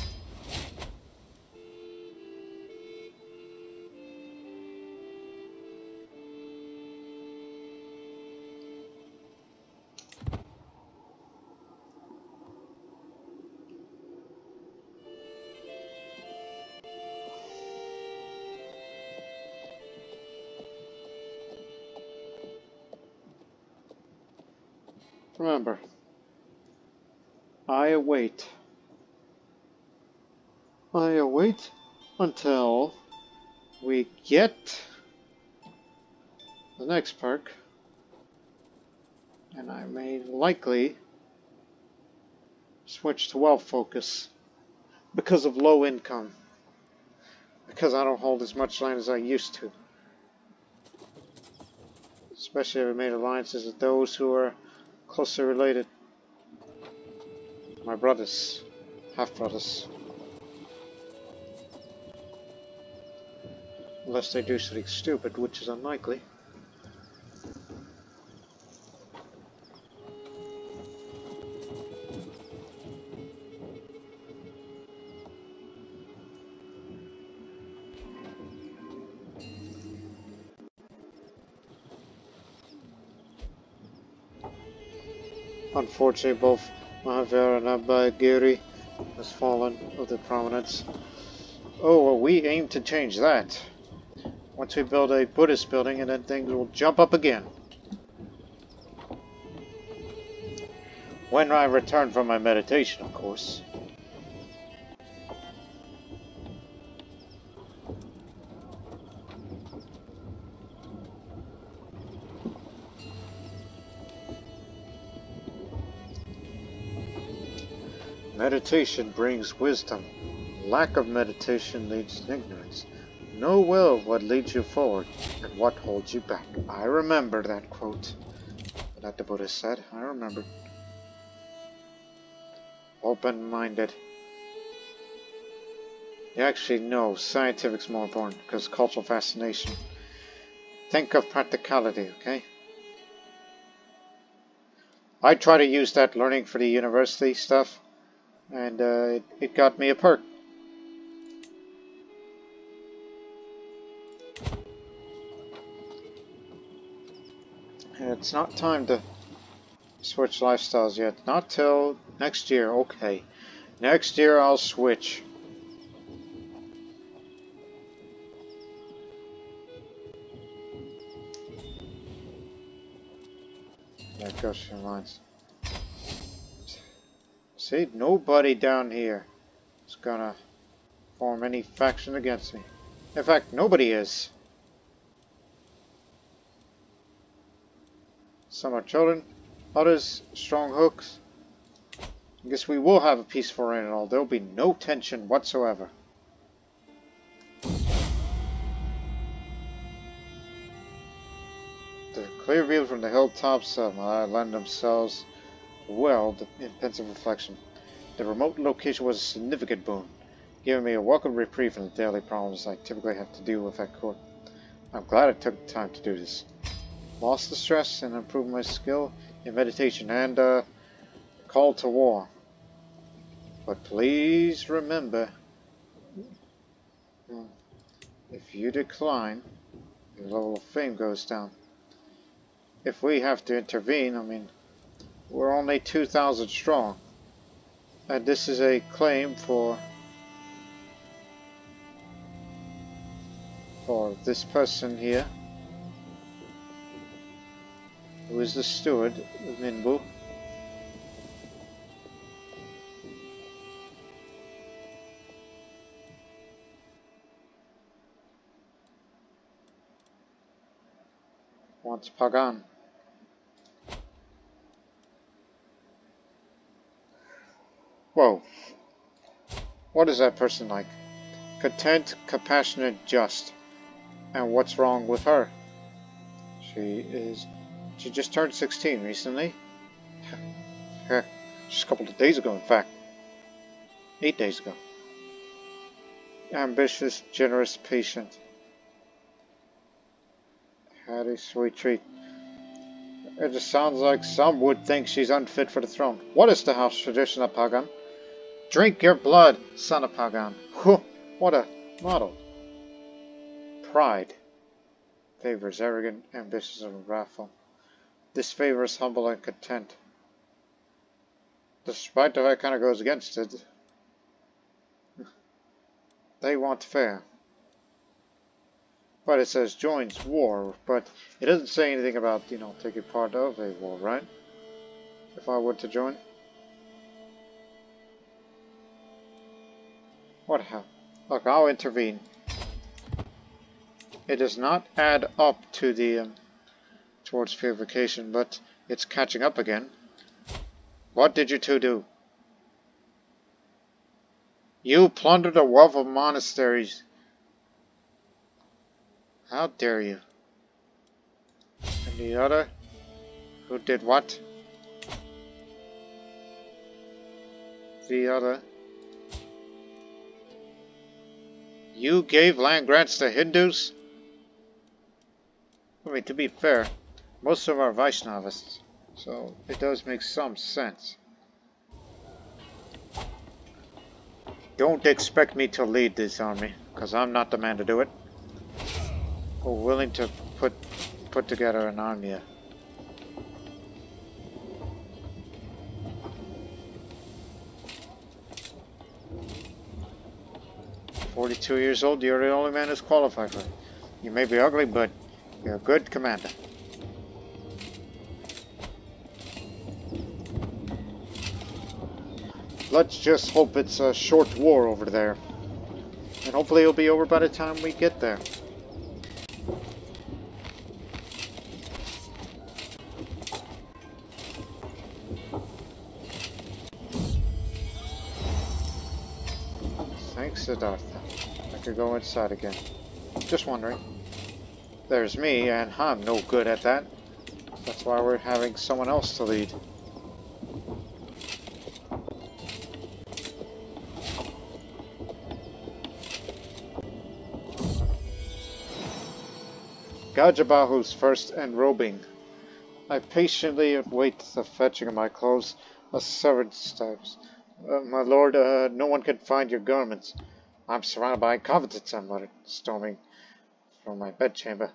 Remember, I await. I await until we get the next perk and I may likely switch to wealth focus because of low income. Because I don't hold as much land as I used to. Especially if I made alliances with those who are closely related. My brothers half brothers unless they do something stupid which is unlikely Unfortunately, both Mahavihara and Abhayagiri has fallen of the prominence. Oh, well, we aim to change that. Once we build a Buddhist building, and then things will jump up again. When I return from my meditation, of course. Meditation brings wisdom. Lack of meditation leads to ignorance. Know well what leads you forward and what holds you back. I remember that quote that the Buddha said. I remember. Open-minded. You actually, no. Scientific's more important because cultural fascination. Think of practicality, okay? I try to use that learning for the university stuff and uh, it, it got me a perk. It's not time to switch lifestyles yet. Not till next year. Okay. Next year I'll switch. That goes your lines. See, nobody down here is gonna form any faction against me. In fact, nobody is. Some are children, others strong hooks. I guess we will have a peaceful reign and all. There will be no tension whatsoever. The clear view from the hilltops of uh, lend themselves well, in pensive reflection. The remote location was a significant boon, giving me a welcome reprieve from the daily problems I typically have to deal with at court. I'm glad I took the time to do this. Lost the stress and improved my skill in meditation and uh, call to war. But please remember, if you decline, your level of fame goes down. If we have to intervene, I mean, we're only 2,000 strong. And this is a claim for for this person here who is the steward of Minbu. Wants Pagan. Whoa. What is that person like? Content, compassionate, just. And what's wrong with her? She is... She just turned 16 recently. just a couple of days ago, in fact. Eight days ago. Ambitious, generous, patient. Had a sweet treat. It just sounds like some would think she's unfit for the throne. What is the house tradition of Pagan? Drink your blood, son of Pagan. Whew, what a model. Pride favors arrogant, ambitious, and wrathful. Disfavor is humble and content. Despite the way kind of goes against it, they want fair. But it says joins war, but it doesn't say anything about, you know, taking part of a war, right? if I were to join. What hell? Look, I'll intervene. It does not add up to the um, towards purification, but it's catching up again. What did you two do? You plundered a wealth of monasteries. How dare you? And the other? Who did what? The other. You gave land grants to Hindus? I mean, to be fair, most of our Vaishnavists, so it does make some sense. Don't expect me to lead this army, because I'm not the man to do it. We're willing to put put together an army. 42 years old, you're the only man who's qualified for it. You may be ugly, but you're a good commander. Let's just hope it's a short war over there. And hopefully it'll be over by the time we get there. Thanks, Siddhartha could go inside again. Just wondering. There's me, and I'm no good at that. That's why we're having someone else to lead. Gajabahu's first enrobing. I patiently await the fetching of my clothes, a severed steps. Uh, my lord, uh, no one can find your garments. I'm surrounded by covetous, I muttered, storming from my bedchamber.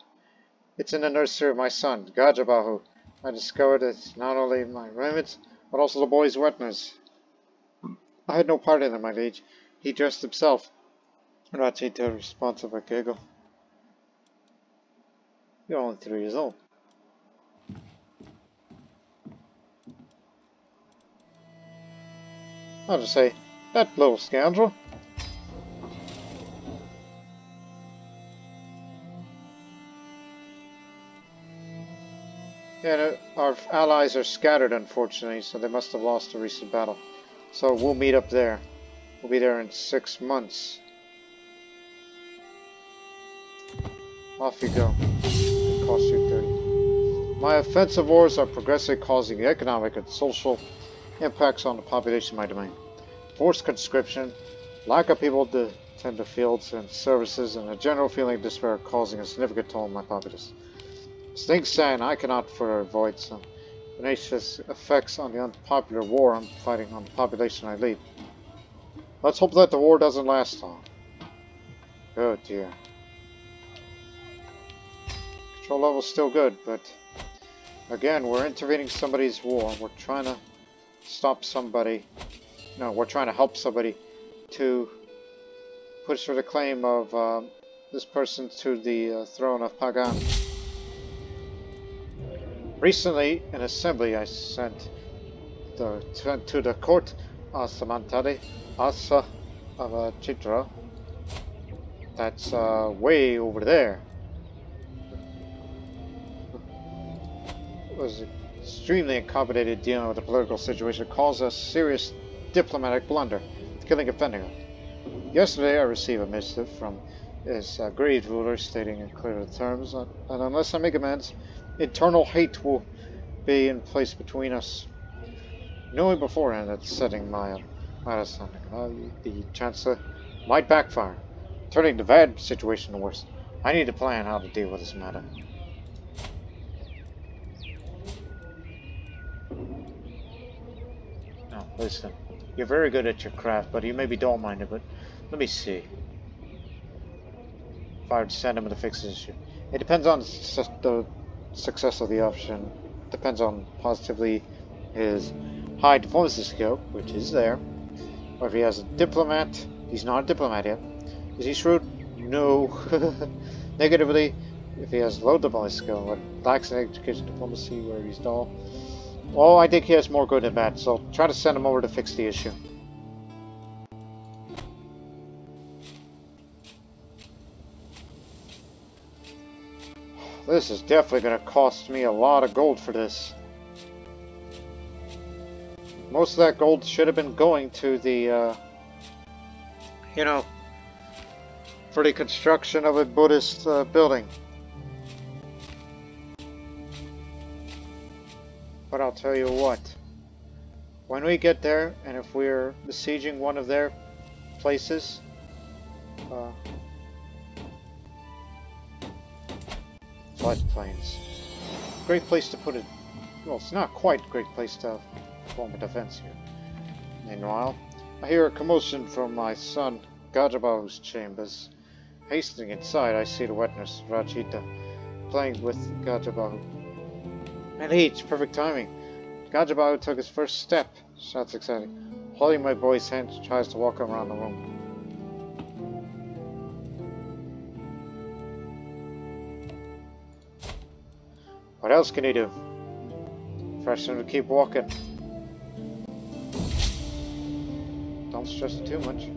It's in the nursery of my son, Gajabahu. I discovered it's not only my raiment, but also the boy's wetness. I had no part in it, my liege. He dressed himself. Rachita responsive with a giggle. You're only three years old. I'll just say, that little scoundrel. Yeah, our allies are scattered, unfortunately, so they must have lost a recent battle. So we'll meet up there. We'll be there in six months. Off you go. It costs you 30. My offensive wars are progressively causing economic and social impacts on the population of my domain. Forced conscription, lack of people to tend to fields and services, and a general feeling of despair causing a significant toll on my populace. Sting saying I cannot for avoid some pernicious effects on the unpopular war I'm fighting on the population I lead. Let's hope that the war doesn't last long. Oh dear. Control level's still good, but again, we're intervening somebody's war. We're trying to stop somebody. No, we're trying to help somebody to push for the claim of uh, this person to the uh, throne of Pagan. Recently, in assembly, I sent the, to the court Asamantari Asa of uh, Chitra. That's uh, way over there. Was extremely incompetent dealing with the political situation, caused a serious diplomatic blunder, killing a Fendinger. Yesterday, I received a missive from his uh, grieved ruler stating in clear terms that unless I make amends, eternal hate will be in place between us. Knowing beforehand that setting my Madison, uh, the Chancellor, might backfire, turning the bad situation worse. I need to plan how to deal with this matter. Now, listen. You're very good at your craft, but you may be mind it, but let me see. If I to send him to fix this issue. It depends on the success of the option depends on positively his high diplomacy skill, which is there. Or if he has a diplomat, he's not a diplomat yet. Is he shrewd? No. Negatively, if he has low diplomacy skill, but lacks in education diplomacy where he's dull. Well, I think he has more good than bad, so try to send him over to fix the issue. This is definitely going to cost me a lot of gold for this. Most of that gold should have been going to the, uh, you know, for the construction of a Buddhist uh, building. But I'll tell you what, when we get there, and if we're besieging one of their places, uh, floodplains. Great place to put it. Well, it's not quite a great place to form a defense here. Meanwhile, I hear a commotion from my son Gajabahu's chambers. Hastening inside, I see the wet nurse Rajita playing with Gajabahu. It's perfect timing. Gajabahu took his first step. That's exciting. Holding my boy's hand, tries to walk him around the room. What else can he do? Fresh him to keep walking. Don't stress it too much.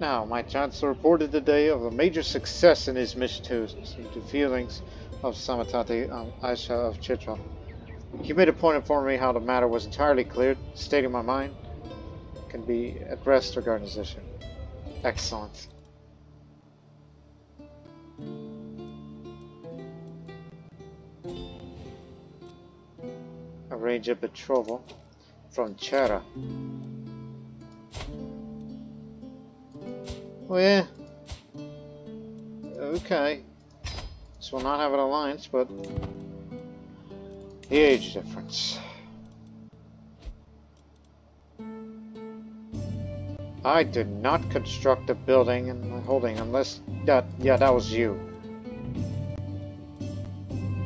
Now, my chancellor reported today of a major success in his mission to the feelings of Samatati um, Aisha of Chitra. He made a point of informing me how the matter was entirely cleared, stating my mind can be at rest regarding this issue. Excellent. Arrange a betrothal from Chera. Oh yeah. Okay. So we'll not have an alliance, but the age difference. I did not construct a building in the holding unless that yeah that was you.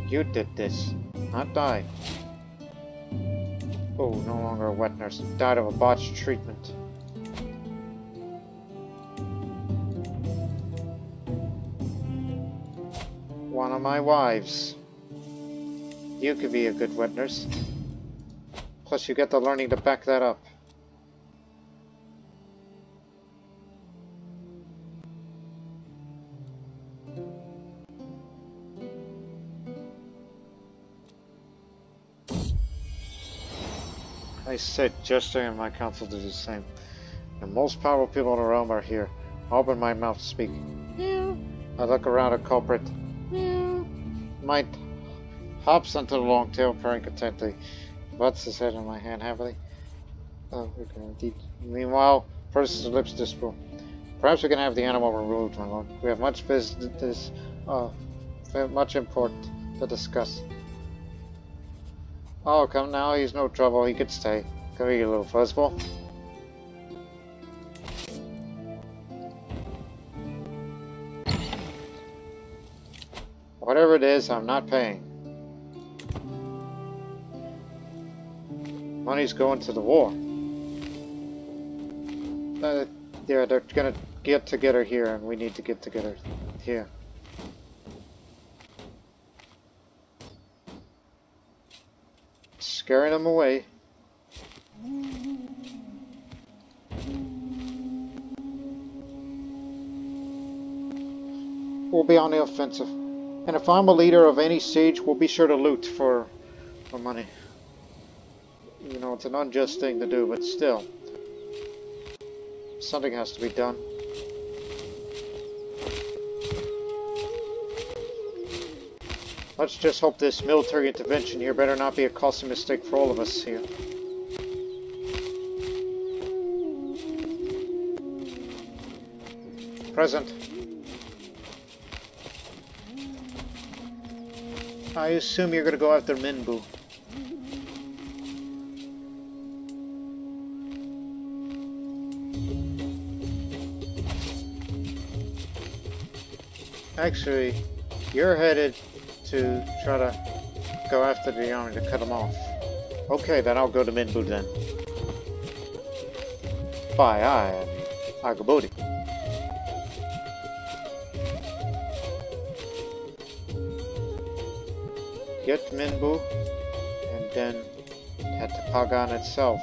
You did this, not I. Oh, no longer a wet nurse. Died of a botched treatment. One of my wives. You could be a good wet nurse. Plus you get the learning to back that up. I said gesturing and my council did the same. The most powerful people in the realm are here. Open my mouth to speak. Meow. I look around at culprit. Meow. Might hops onto the long tail, purring contentedly. Butts his head in my hand heavily. Oh, okay, indeed. Meanwhile, purses his lips to spoon. Perhaps we can have the animal removed, my lord. We have much business, uh, much important to discuss. Oh, come now, he's no trouble, he could stay. Come here, you little fuzzball. Whatever it is, I'm not paying. Money's going to the war. Uh, yeah, they're gonna get together here, and we need to get together here. Scaring them away. We'll be on the offensive. And if I'm a leader of any siege, we'll be sure to loot for, for money. You know, it's an unjust thing to do, but still. Something has to be done. Let's just hope this military intervention here better not be a costly mistake for all of us here. Present. I assume you're gonna go after Minbu. Actually, you're headed to try to go after the army to cut them off. Okay, then I'll go to Minbu then. Bye, I am Agabodi. Get Minbu and then head to Pagan itself.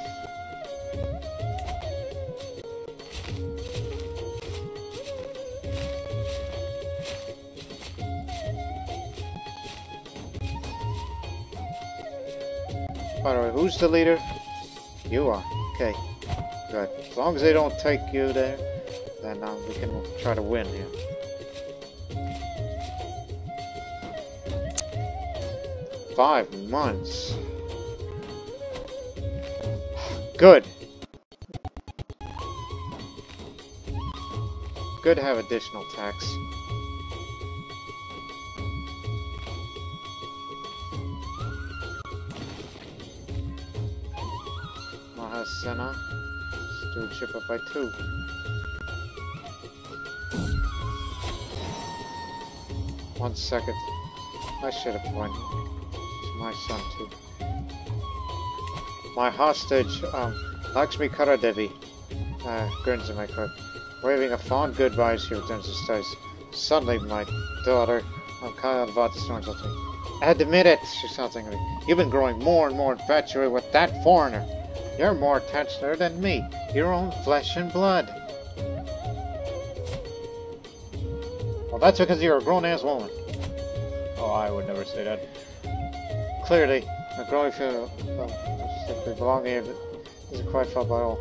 By the way, who's the leader? You are. Okay. Good. As long as they don't take you there, then um, we can try to win here. Five months. Good. Good to have additional tax. Stewardship up by two. One second. I should have pointed It's my son too. My hostage, um, Lakshmi Karadevi, uh, grins in my crib. Waving a fond goodbye as she returns to studies. Suddenly, my daughter, um, Kaya Vata storms to me. Admit it, she shouts angrily. You've been growing more and more infatuated with that foreigner. You're more attached to her than me, your own flesh and blood. Well, that's because you're a grown-ass woman. Oh, I would never say that. Clearly, a growing feel of simply belonging isn't quite felt by all.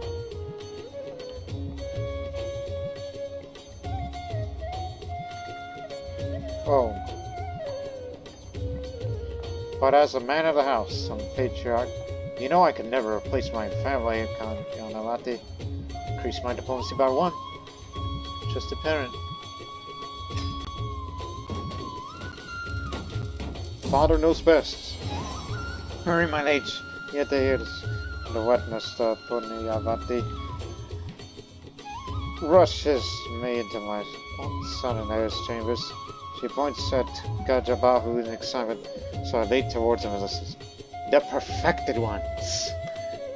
Oh. But as a man of the house, some patriarch, you know I could never replace my family Kanalati. Increase my diplomacy by one. Just a parent. Father knows best. Hurry, my liege. Yet the ears. The wetness of Punyavati rushes me into my son and heir's chambers. She points at Gajabahu in excitement, so I lead towards him and says, The perfected ones!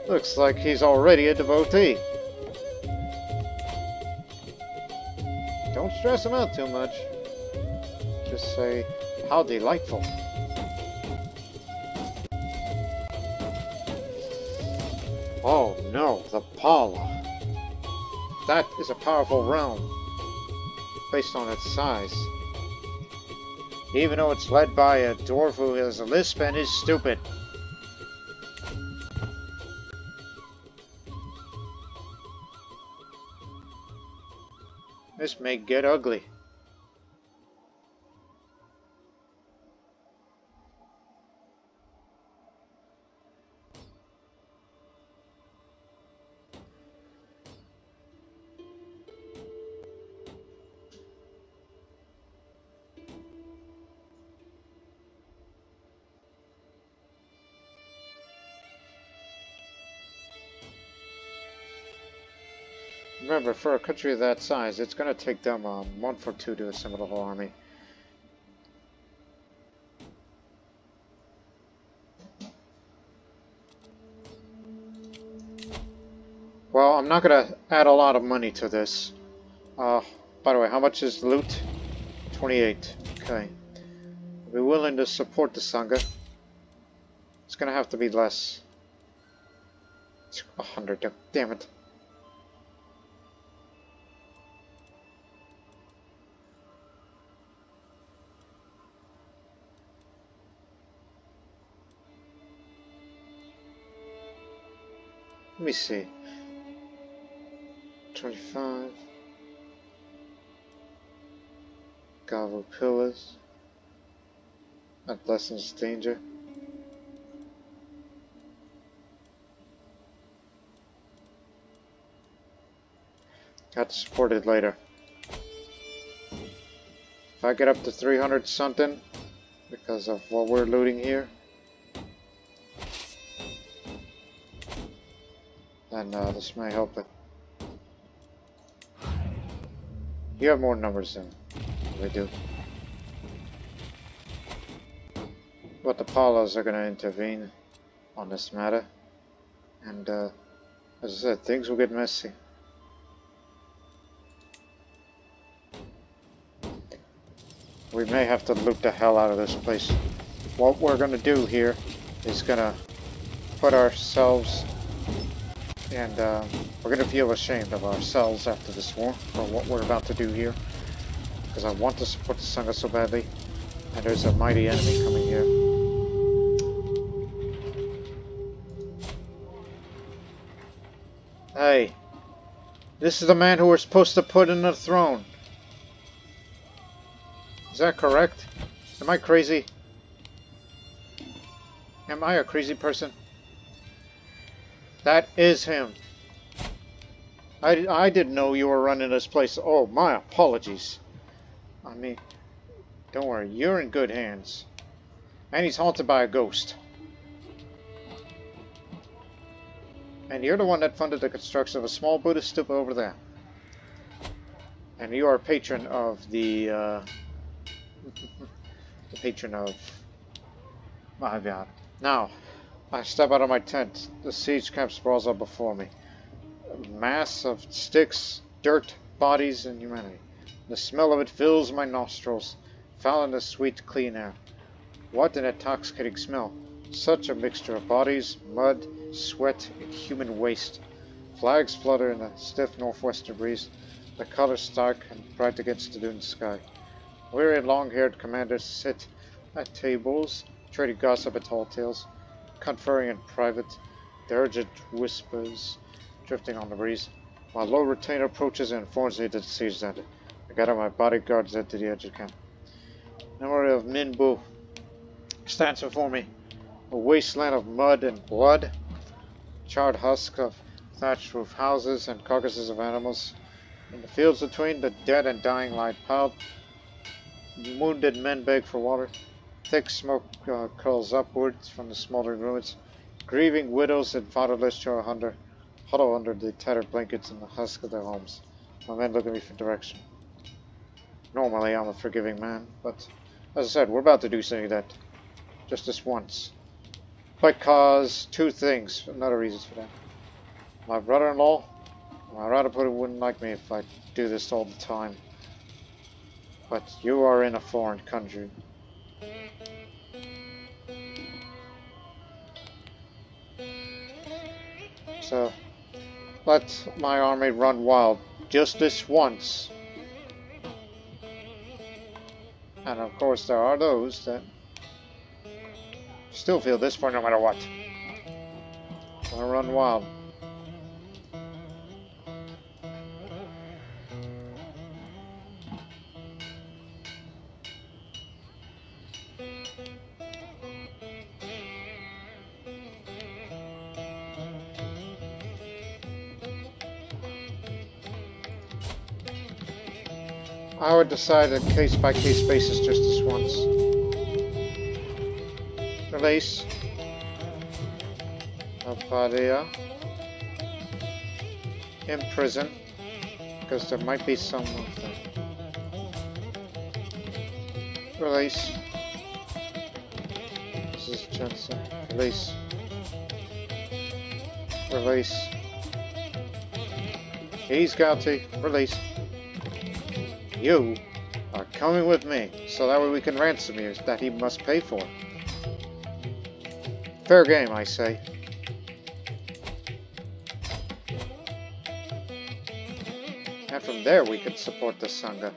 Looks like he's already a devotee. Don't stress him out too much. Just say, how delightful. Oh no, the Pala. That is a powerful realm, based on its size. Even though it's led by a dwarf who has a lisp and is stupid. May get ugly. For a country of that size, it's going to take them a month or two to assemble the whole army. Well, I'm not going to add a lot of money to this. Uh, by the way, how much is loot? 28. Okay. I'll be willing to support the Sangha. It's going to have to be less. It's 100. Damn it. Me see. 25. Gavo Pillars. At Lessons Danger. Got to support it later. If I get up to 300 something, because of what we're looting here, then uh, this may help it. You have more numbers than we do. But the Palas are going to intervene on this matter. And, uh, as I said, things will get messy. We may have to loot the hell out of this place. What we're going to do here is going to put ourselves and uh, we're going to feel ashamed of ourselves after this war for what we're about to do here. Because I want to support the Sangha so badly. And there's a mighty enemy coming here. Hey. This is the man who we're supposed to put in the throne. Is that correct? Am I crazy? Am I a crazy person? That is him. I, I didn't know you were running this place. Oh, my apologies. I mean, don't worry. You're in good hands. And he's haunted by a ghost. And you're the one that funded the construction of a small Buddhist stupa over there. And you are a patron of the, uh, the patron of Mahavihara. Now, I step out of my tent. The siege camp sprawls up before me. A mass of sticks, dirt, bodies, and humanity. The smell of it fills my nostrils, foul in the sweet, clean air. What an intoxicating smell. Such a mixture of bodies, mud, sweat, and human waste. Flags flutter in the stiff northwester breeze, the colors stark and bright against the dune sky. Weary long-haired commanders sit at tables, trading gossip and tall tales conferring in private, the urgent whispers drifting on the breeze. My low retainer approaches and informs me that the siege is ended. I gather my bodyguards into the edge of camp. Memory of Minbu stands before me. A wasteland of mud and blood, charred husk of thatched roof houses and carcasses of animals. In the fields between, the dead and dying lie piled. Wounded men beg for water. Thick smoke uh, curls upwards from the smoldering ruins. Grieving widows and fatherless children under, huddle under the tattered blankets in the husk of their homes. My men look at me for direction. Normally, I'm a forgiving man, but as I said, we're about to do something that just this once. Because two things, another reasons for that. My brother-in-law, my rather put it, wouldn't like me if I do this all the time. But you are in a foreign country. Let my army run wild just this once. And of course there are those that still feel this for no matter what. Wanna run wild. Would decide a case-by-case -case basis just this once. Release. Apadia. In prison. Because there might be some of them. Release. This is Jensen. Release. Release. He's guilty. Release. You are coming with me, so that way we can ransom you that he must pay for. Fair game, I say. And from there we can support the Sangha.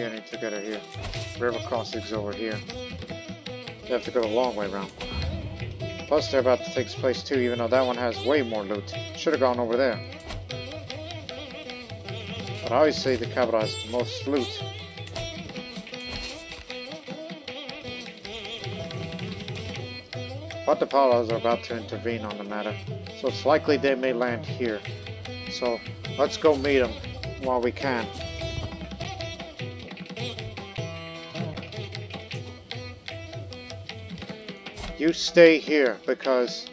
Getting together here. River crossing's over here. You have to go a long way around. Plus they're about to take place too, even though that one has way more loot. Should have gone over there. But I always say the capital has the most loot. But the Palas are about to intervene on the matter, so it's likely they may land here. So let's go meet them while we can. You stay here because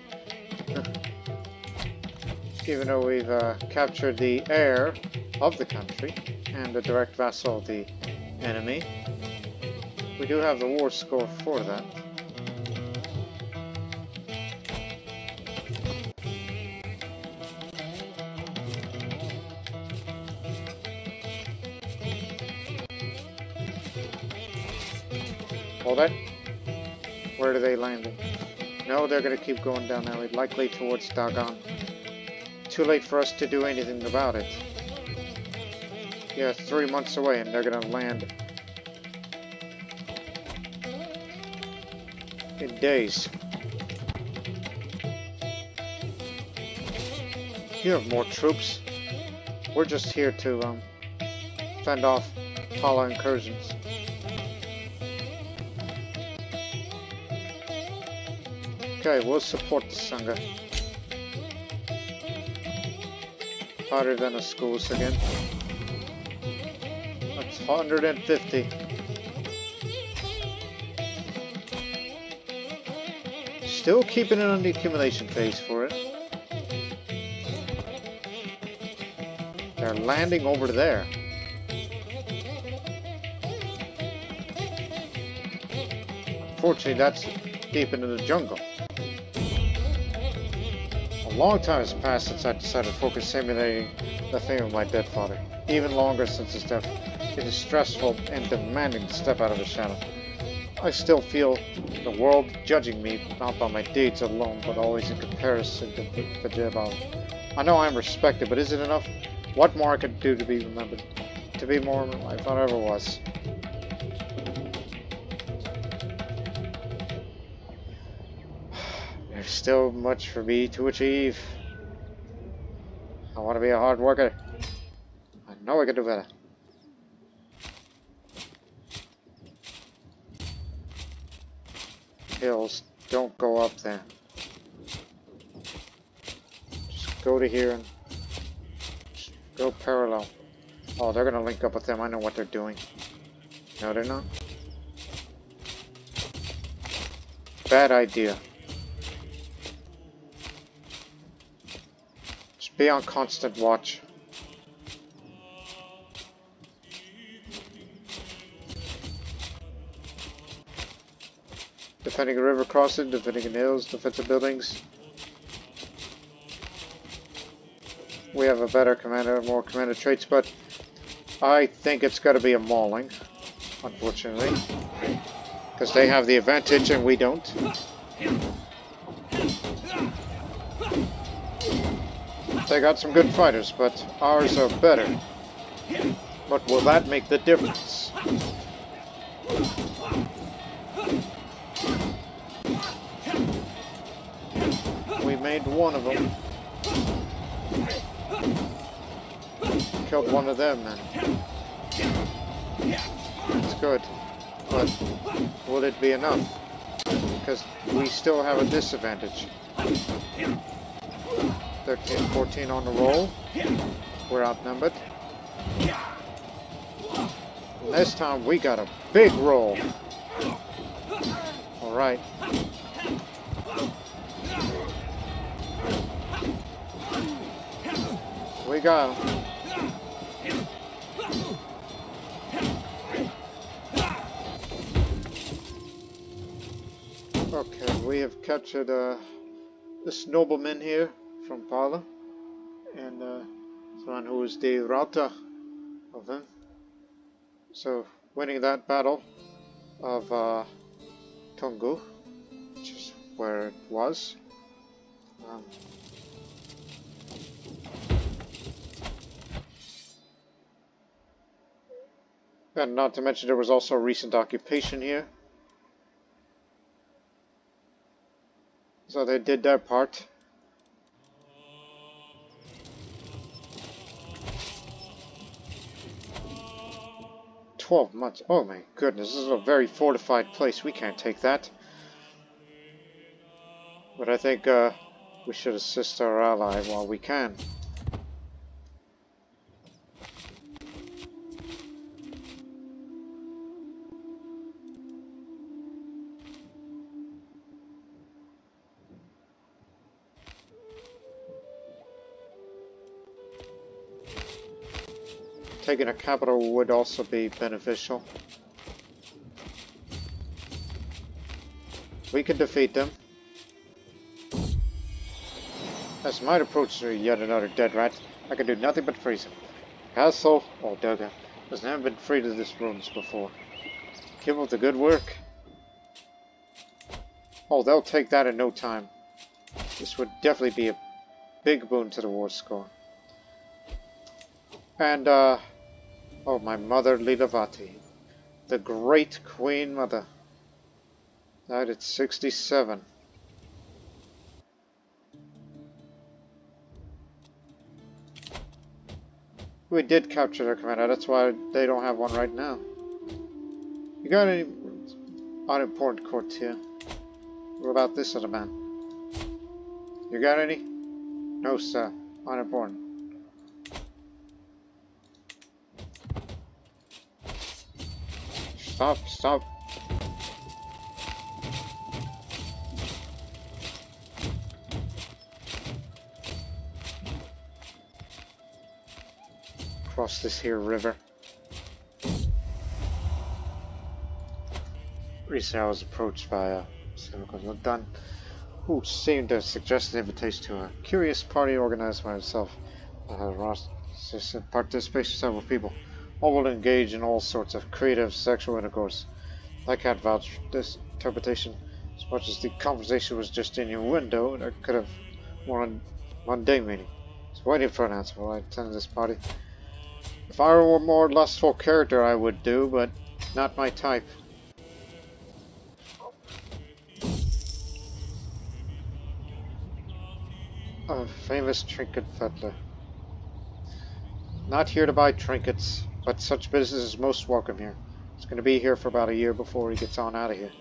even though we've uh, captured the heir of the country and the direct vassal of the enemy, We do have the war score for that. No, they're gonna keep going down that way, likely towards Dagon. Too late for us to do anything about it. Yeah, three months away and they're gonna land in days. You have more troops. We're just here to um, fend off Pala incursions. Okay, we'll support the Sangha. A schools again. That's 150. Still keeping it on the accumulation phase for it. They're landing over there. Unfortunately, that's deep into the jungle. Long time has passed since I decided to focus simulating the fame of my dead father. Even longer since his death. It is stressful and demanding to step out of the shadow. I still feel the world judging me not by my deeds alone, but always in comparison to Vijayabahu. I know I am respected, but is it enough? What more I could do to be remembered? To be more in my than I ever was. Still much for me to achieve. I want to be a hard worker. I know I can do better. hills. Don't go up there. Just go to here and go parallel. Oh, they're gonna link up with them. I know what they're doing. No, they're not. Bad idea. Be on constant watch. defending a river crossing, defending hills, defensive buildings. We have a better commander, more commander traits, but I think it's got to be a mauling, unfortunately. Because they have the advantage and we don't. They got some good fighters, but ours are better. But will that make the difference? We made one of them. Killed one of them, man. That's good. But will it be enough? Because we still have a disadvantage. 13, 14 on the roll. We're outnumbered. And this time we got a big roll. Alright. we go. Okay, we have captured uh, this nobleman here from Pala, and uh, one who is the Rata of him. So, winning that battle of uh, Tungu, which is where it was. Um, And not to mention there was also a recent occupation here. So they did their part. Twelve months. Oh my goodness, this is a very fortified place. We can't take that. But I think uh, we should assist our ally while we can. Taking a capital would also be beneficial. we can defeat them. As might approach yet another dead rat, I can do nothing but freeze him. Castle Olduga has never been freed of this ruins before. Keep up the good work. Oh, they'll take that in no time. This would definitely be a big boon to the war score. And, uh, oh, my mother, Lilavati, the great Queen Mother, died at 67. We did capture their commander, that's why they don't have one right now. You got any unimportant court here? What about this other man? You got any? No, sir. Unimportant. Stop, stop. Cross this here river. Recently I was approached by a Look done who seemed to suggest an invitation to a curious party organized by himself. Uh, Ross participation of several people, all will engage in all sorts of creative sexual intercourse. I can't vouch for this interpretation as much as the conversation was just in your window and it could have more mundane meaning. I was waiting for an answer while I attended this party. If I were a more lustful character I would do, but not my type. A famous trinket peddler. Not here to buy trinkets, but such business is most welcome here. He's going to be here for about a year before he gets on out of here.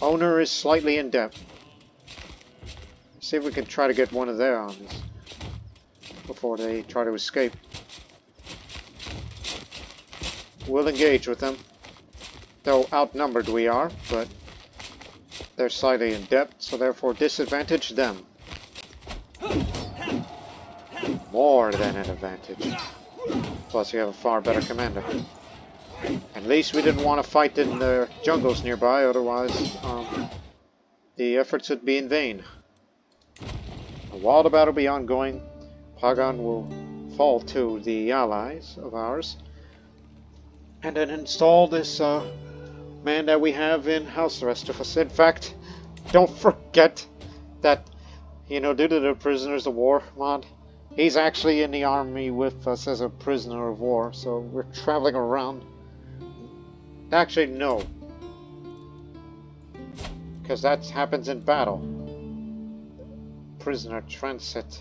Owner is slightly in debt. See if we can try to get one of their armies before they try to escape. We'll engage with them though outnumbered we are, but they're slightly in depth, so therefore disadvantage them. More than an advantage. Plus you have a far better commander. At least we didn't want to fight in the jungles nearby, otherwise um, the efforts would be in vain. While the battle be ongoing, Pagan will fall to the allies of ours, and then install this uh, man that we have in house arrest of us. In fact, don't forget that, you know, due to the prisoners of war mod, he's actually in the army with us as a prisoner of war, so we're traveling around. Actually, no. Because that happens in battle. Prisoner transit.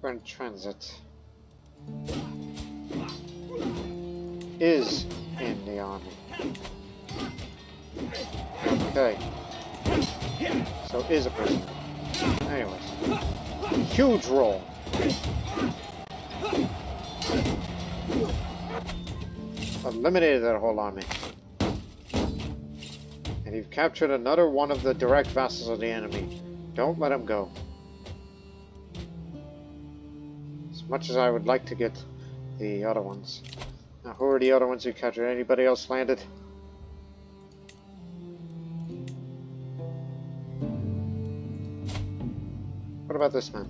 We're in transit is in the army. Okay. So is a prisoner. Anyways. Huge roll. Eliminated that whole army. And you've captured another one of the direct vassals of the enemy. Don't let him go. As much as I would like to get the other ones. Now, who are the other ones you captured? Anybody else landed? What about this man?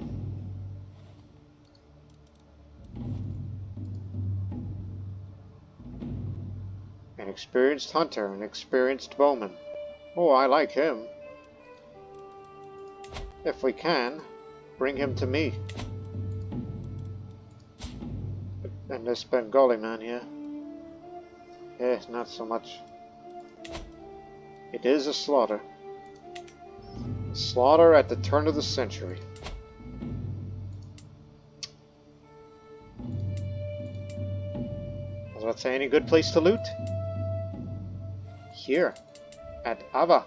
An experienced hunter, an experienced bowman. Oh, I like him. If we can, bring him to me. And this Bengali man here. Yeah, not so much. It is a slaughter. Slaughter at the turn of the century. I was about to say, any good place to loot? Here, at Ava.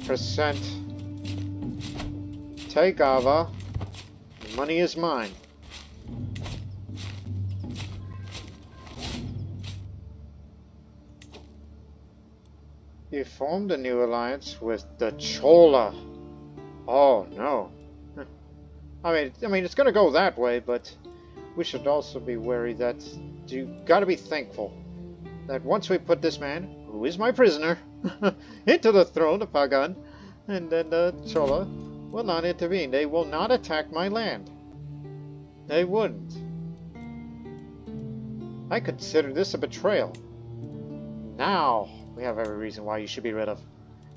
89%. Take Ava. The money is mine. You formed a new alliance with the Chola. Oh no. I mean, I mean, it's gonna go that way, but we should also be wary that you gotta be thankful that once we put this man, who is my prisoner, into the throne of Pagan, and then the Chola will not intervene. They will not attack my land. They wouldn't. I consider this a betrayal. Now, we have every reason why you should be rid of.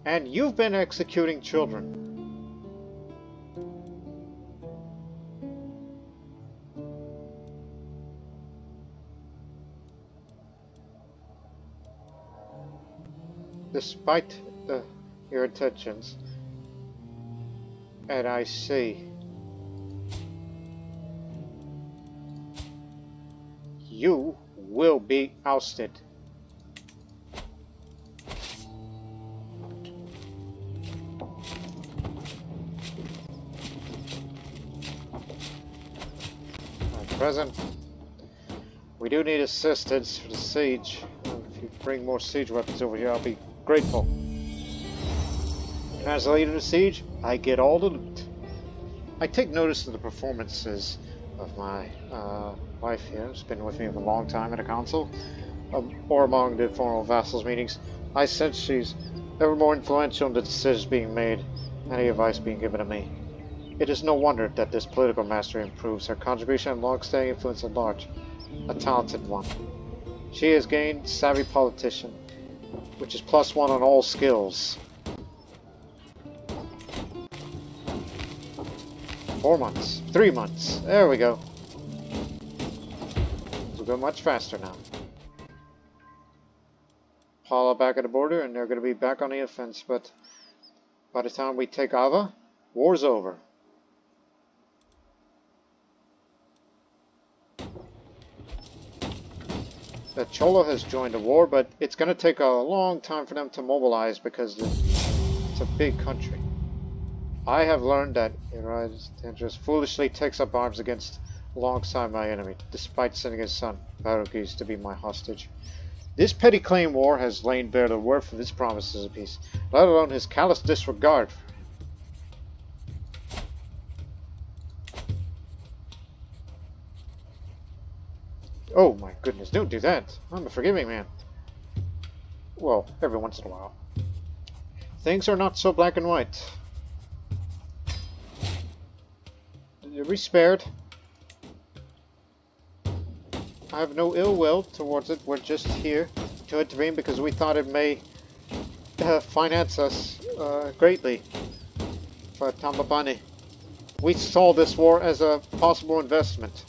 And you've been executing children. Despite the, your intentions, and I see you will be ousted. present. We do need assistance for the siege. If you bring more siege weapons over here, I'll be grateful. As leader of the siege, I get all the loot. I take notice of the performances of my uh, wife here, who's been with me for a long time at a council, um, or among the formal vassals meetings. I sense she's ever more influential in the decisions being made, any advice being given to me. It is no wonder that this political mastery improves her contribution and long-standing influence at large. A talented one. She has gained savvy politician, which is plus one on all skills. Four months. Three months. There we go. We'll go much faster now. Paula back at the border, and they're going to be back on the offense, but by the time we take Ava, war's over. That Chola has joined the war, but it's going to take a long time for them to mobilize because it's a big country. I have learned that Iran just foolishly takes up arms against alongside my enemy, despite sending his son, Barukis, to be my hostage. This petty claim war has lain bare the worth of his promises of peace, let alone his callous disregard Oh my goodness, don't do that. I'm a forgiving man. Well, every once in a while. Things are not so black and white. Be spared. I have no ill will towards it. We're just here to intervene because we thought it may uh, finance us uh, greatly But Tambapanni. We saw this war as a possible investment.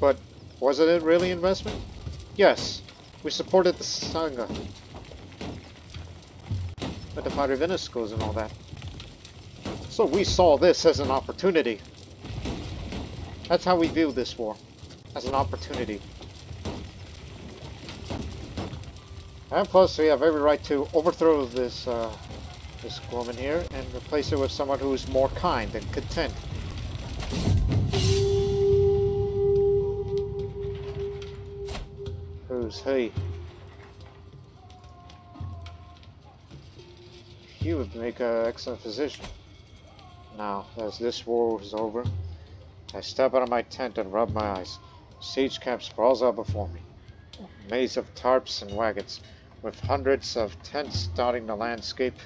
But was it really investment? Yes, we supported the Sangha. With the Padre schools and all that. So we saw this as an opportunity. That's how we view this war. As an opportunity. And plus we have every right to overthrow this uh, this woman here and replace her with someone who is more kind and content. Who's he? He would make an excellent physician. Now, as this war is over, I step out of my tent and rub my eyes. Siege camp sprawls out before me. A maze of tarps and wagons, with hundreds of tents dotting the landscape.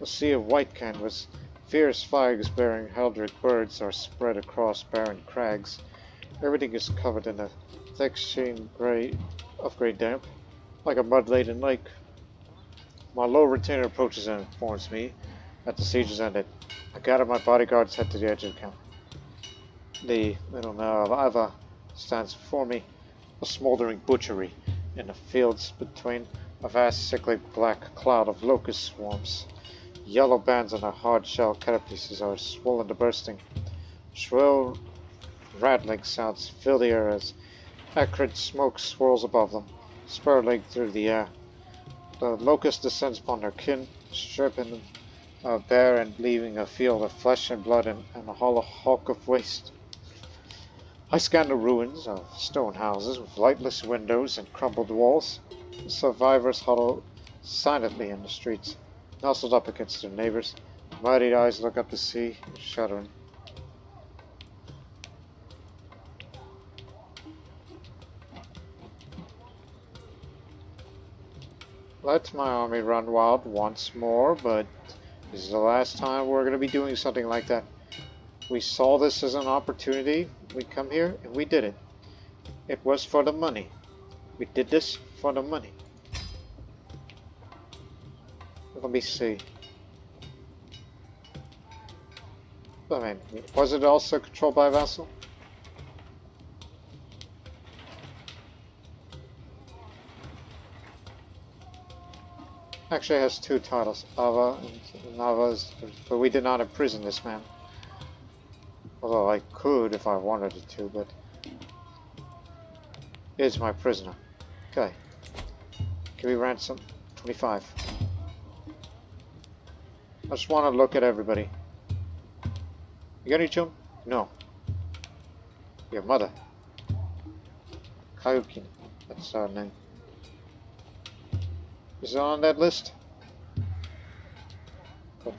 A sea of white canvas, fierce flags bearing Heldrick birds are spread across barren crags. Everything is covered in a thick sheen gray of great damp, like a mud-laden lake. My low retainer approaches and informs me that the siege is ended. I gather my bodyguards head to the edge of the camp. The little of Ava stands before me, a smoldering butchery in the fields between a vast sickly black cloud of locust swarms. Yellow bands on the hard shell carapaces are swollen to bursting. Shrill rattling sounds fill the air as Acrid smoke swirls above them, spiraling through the air. The locust descends upon their kin, stripping them uh, bare and leaving a field of flesh and blood and, and a hollow hulk of waste. I scan the ruins of stone houses with lightless windows and crumbled walls. The survivors huddle silently in the streets, nestled up against their neighbors. Mighty eyes look up to sea, shuddering. Let my army run wild once more, but this is the last time we're going to be doing something like that. We saw this as an opportunity. We come here and we did it. It was for the money. We did this for the money. Let me see. I mean, was it also controlled by vassal? Actually has two titles, Ava and Navas, but we did not imprison this man. Although I could if I wanted to, but is my prisoner. Okay. Give me ransom. 25. I just want to look at everybody. You got any chum? No. Your mother. Kayukin. That's her name. Is it on that list?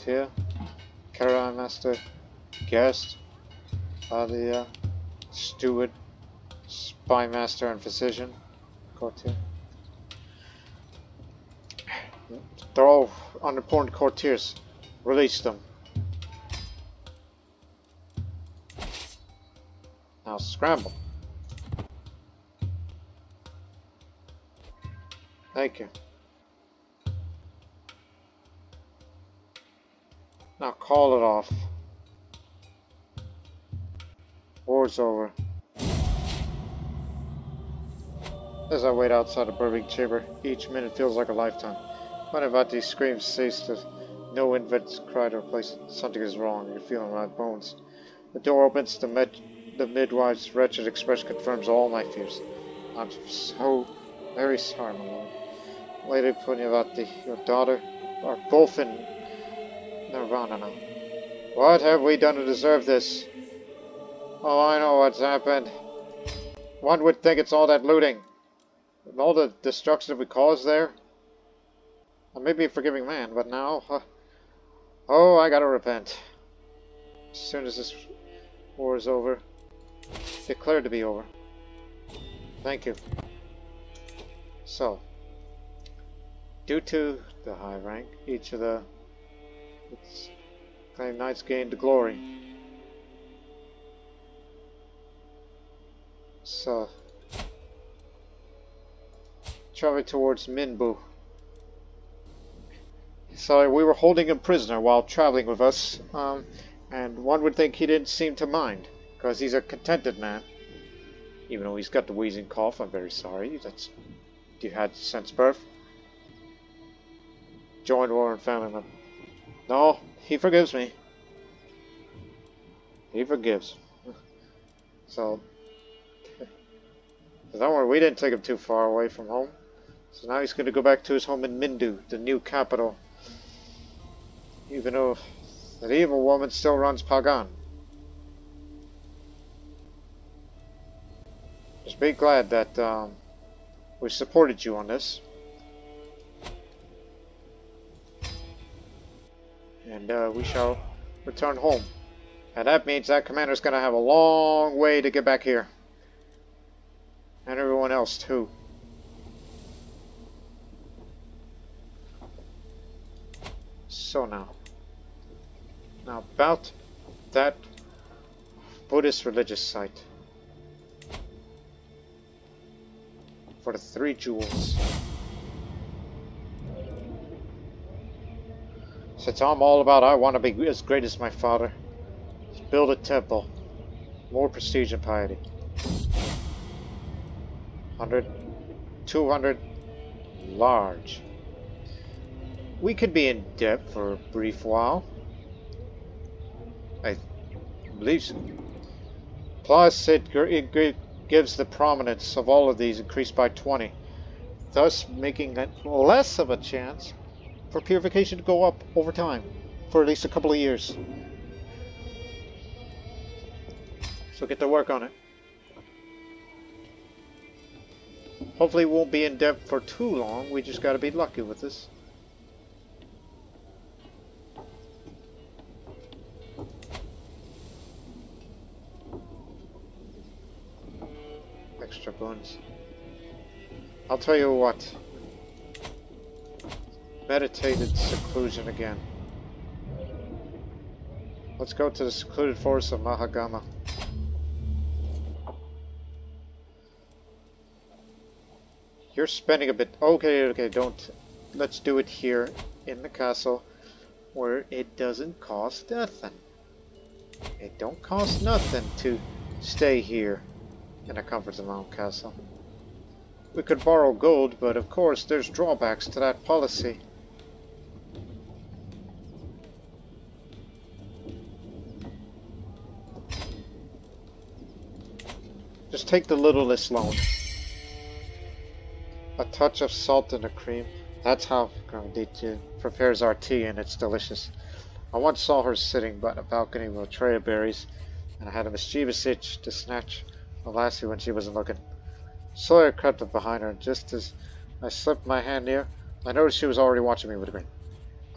here. Caravan Master, Guest, Alia, Steward, Spy Master, and Physician. here. They're all unimportant courtiers. Release them. Now scramble. Thank you. Now call it off. War's over. As I wait outside the burning chamber, each minute feels like a lifetime. When screams cease to no invent's cry to replace it. Something is wrong. You're feeling my bones. The door opens. The, med the midwife's wretched expression confirms all my fears. I'm so very sorry, my lord. Lady Punyavati, your daughter, are both in Nirvana. What have we done to deserve this? Oh, I know what's happened. One would think it's all that looting. And all the destruction we caused there. I may be a forgiving man, but now... Oh, I gotta repent. As soon as this war is over. Declared to be over. Thank you. So, due to the high rank, each of the it's claim knights gained the glory. So, traveling towards Minbu. So we were holding him prisoner while traveling with us, um, and one would think he didn't seem to mind, because he's a contented man. Even though he's got the wheezing cough, I'm very sorry. That's you had since birth. Joined Warren family member. No, he forgives me. He forgives. So, don't worry, we didn't take him too far away from home. So now he's going to go back to his home in Minbu, the new capital. Even though that evil woman still runs Pagan. Just be glad that um, we supported you on this. And uh, we shall return home. And that means that commander's going to have a long way to get back here. And everyone else, too. So now. Now about that Buddhist religious site. For the three jewels. Since I'm all about I want to be as great as my father. Let's build a temple. More prestige and piety. 100, 200, large. We could be in debt for a brief while. I believe so. Plus, it, it gives the prominence of all of these increased by 20. thus making it less of a chance for purification to go up over time for at least a couple of years. So get to work on it. Hopefully won't be in debt for too long, we just gotta be lucky with this. Extra boons. I'll tell you what. Meditated seclusion again. Let's go to the secluded forest of Mahagama. You're spending a bit... Okay, okay, don't... Let's do it here in the castle where it doesn't cost nothing. It don't cost nothing to stay here in a comfort zone castle. We could borrow gold, but of course there's drawbacks to that policy. Take the littlest loan. A touch of salt in the cream. That's how Grandita prepares our tea and it's delicious. I once saw her sitting by a balcony with a tray of berries, and I had a mischievous itch to snatch a lassie when she wasn't looking. Sawyer crept up behind her, and just as I slipped my hand near, I noticed she was already watching me with a grin.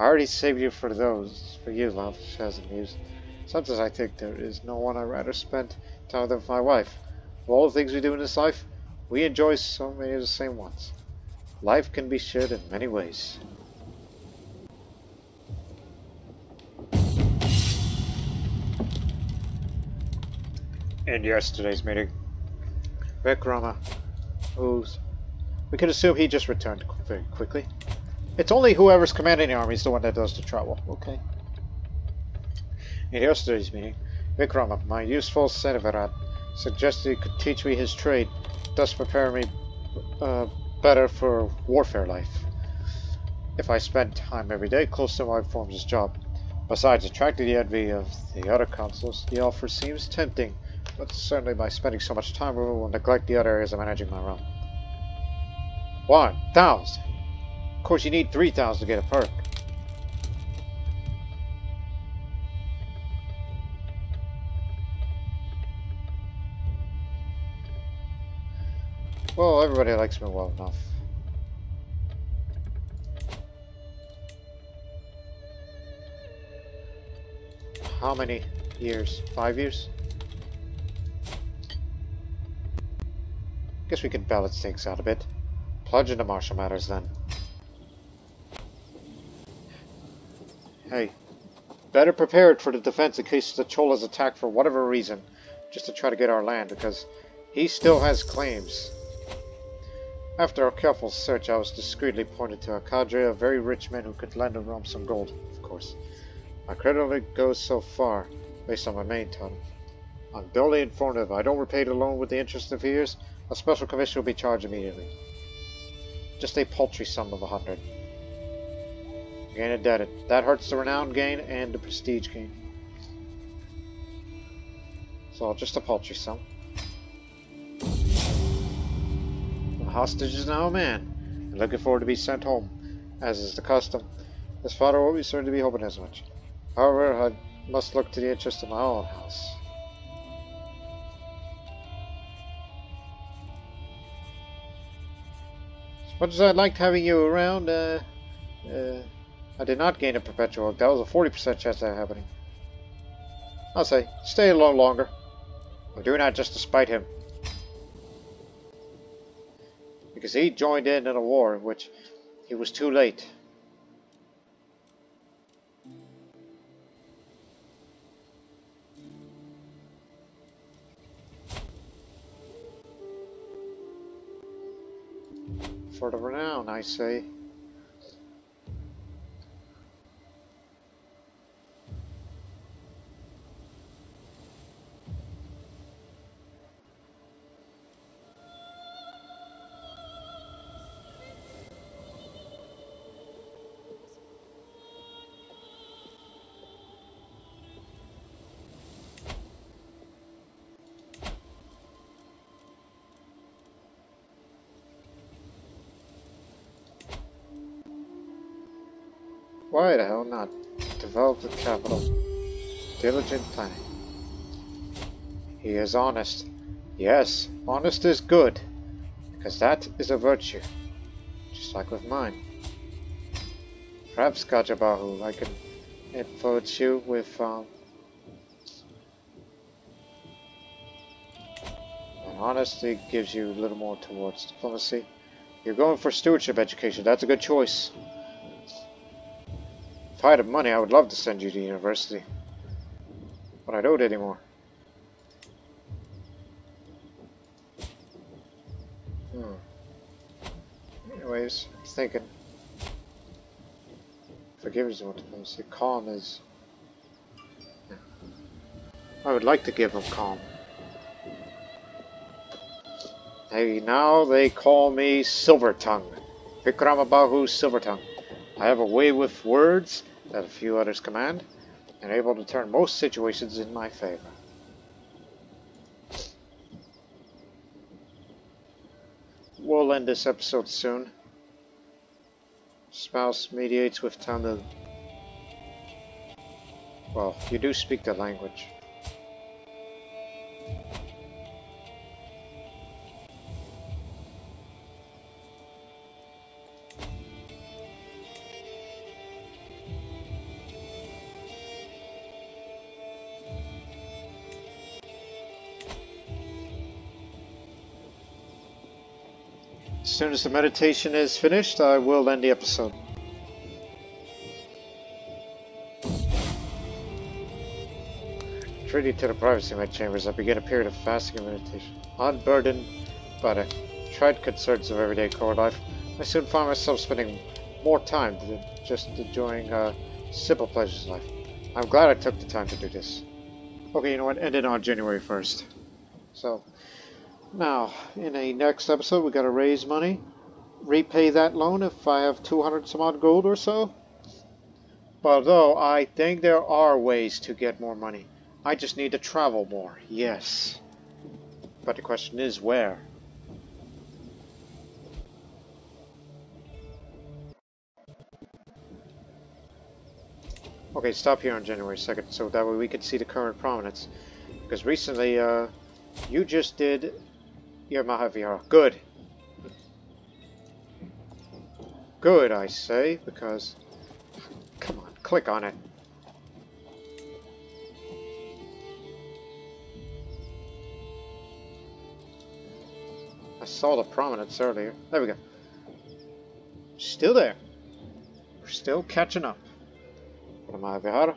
I already saved you for those, for you, love, she has amused. Sometimes I think there is no one I'd rather spend time with than my wife. Of all the things we do in this life, we enjoy so many of the same ones. Life can be shared in many ways. In yesterday's meeting, Vikrama, who's... We can assume he just returned very quickly. It's only whoever's commanding the army is the one that does the travel, okay? In yesterday's meeting, Vikrama, my useful Senavirat, suggested he could teach me his trade, thus prepare me uh, better for warfare life. If I spend time every day close to my form's job. Besides attracting the envy of the other consuls, the offer seems tempting, but certainly by spending so much time we will neglect the other areas of managing my realm. One thousand! Of course you need three thousand to get a perk. Well, everybody likes me well enough. How many years? Five years? Guess we could balance things out a bit. Plunge into martial matters then. Hey, better prepared for the defense in case the Chola's attack for whatever reason, just to try to get our land, because he still has claims. After a careful search, I was discreetly pointed to a cadre of very rich men who could lend a realm some gold, of course. My credit only goes so far, based on my main totem. I'm duly informed if I don't repay the loan with the interest of years, a special commission will be charged immediately. Just a paltry sum of a hundred. Gain indebted. That hurts the renown gain and the prestige gain. So just a paltry sum. Hostage is now a man, and looking forward to be sent home, as is the custom. His father will be certain to be hoping as much. However, I must look to the interest of my own house. As much as I liked having you around, uh, uh, I did not gain a perpetual. That was a 40% chance of that happening. I'll say, stay a little longer. I'm doing that just to spite him because he joined in in a war in which he was too late. For the renown, I say. Not? Develop the capital. Diligent planning. He is honest. Yes, honest is good. Because that is a virtue. Just like with mine. Perhaps Gajabahu, I can influence you with um, honesty gives you a little more towards diplomacy. You're going for stewardship education. That's a good choice. If I had money, I would love to send you to university. But I don't anymore. Hmm. Anyways, I'm thinking. Forgiveness and diplomacy. Calm is... Yeah. I would like to give him calm. Hey, now they call me Silver Tongue. Vikramabahu Silver Tongue. I have a way with words that a few others command, and able to turn most situations in my favor. We'll end this episode soon. Spouse mediates with Tamil. Well, you do speak the language. Soon as the meditation is finished, I will end the episode. Treaty to the privacy of my chambers, I begin a period of fasting and meditation. Unburdened by the tried concerns of everyday core life, I soon find myself spending more time than just enjoying uh, simple pleasures of life. I'm glad I took the time to do this. Okay, you know what? Ended on January 1st. So, now, in a next episode, we got to raise money, repay that loan if I have 200 some odd gold or so. But though I think there are ways to get more money. I just need to travel more, yes. But the question is where? Okay, stop here on January 2nd, so that way we can see the current prominence. Because recently, uh, you just did your Mahavihara. Good. Good, I say, because... Come on, click on it. I saw the prominence earlier. There we go. Still there. We're still catching up. Mahavihara.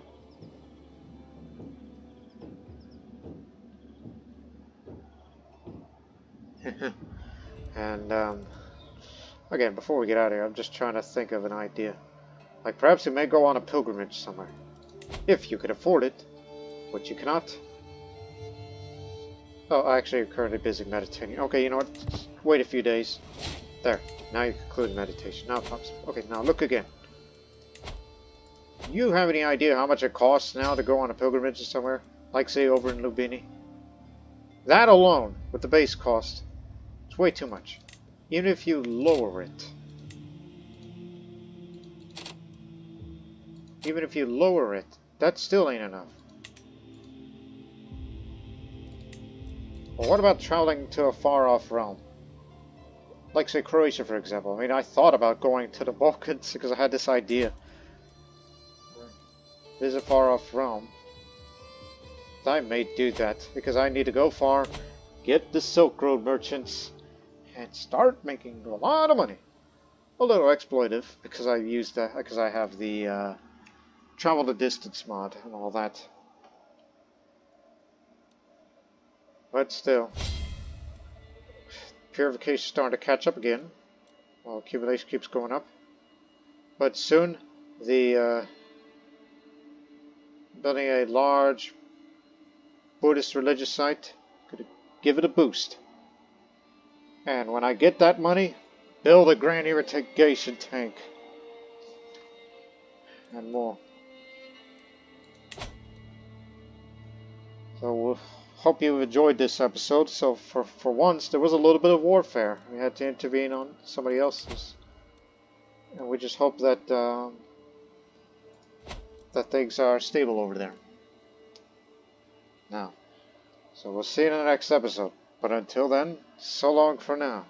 and um, again, before we get out of here, I'm just trying to think of an idea. Like perhaps we may go on a pilgrimage somewhere. If you could afford it, which you cannot. Oh, I actually, you're currently busy meditating. Okay, you know what? Wait a few days. There. Now you conclude meditation. Now, pops. Okay, now look again. You have any idea how much it costs now to go on a pilgrimage somewhere? Like, say, over in Lumbini? That alone, with the base cost, it's way too much. Even if you lower it. Even if you lower it, that still ain't enough. Well, what about traveling to a far-off realm? Like, say, Croatia, for example. I mean, I thought about going to the Balkans because I had this idea. There's a far-off realm. I may do that because I need to go far, get the Silk Road merchants, and start making a lot of money. A little exploitive because I used because I have the uh, travel the distance mod and all that. But still, purification starting to catch up again. While accumulation keeps going up. But soon, the uh, building a large Buddhist religious site, could give it a boost. And when I get that money, build a grand irrigation tank. And more. So we hope you enjoyed this episode. So for, for once, there was a little bit of warfare. We had to intervene on somebody else's. And we just hope that um, that things are stable over there. Now, so we'll see you in the next episode. But until then, so long for now.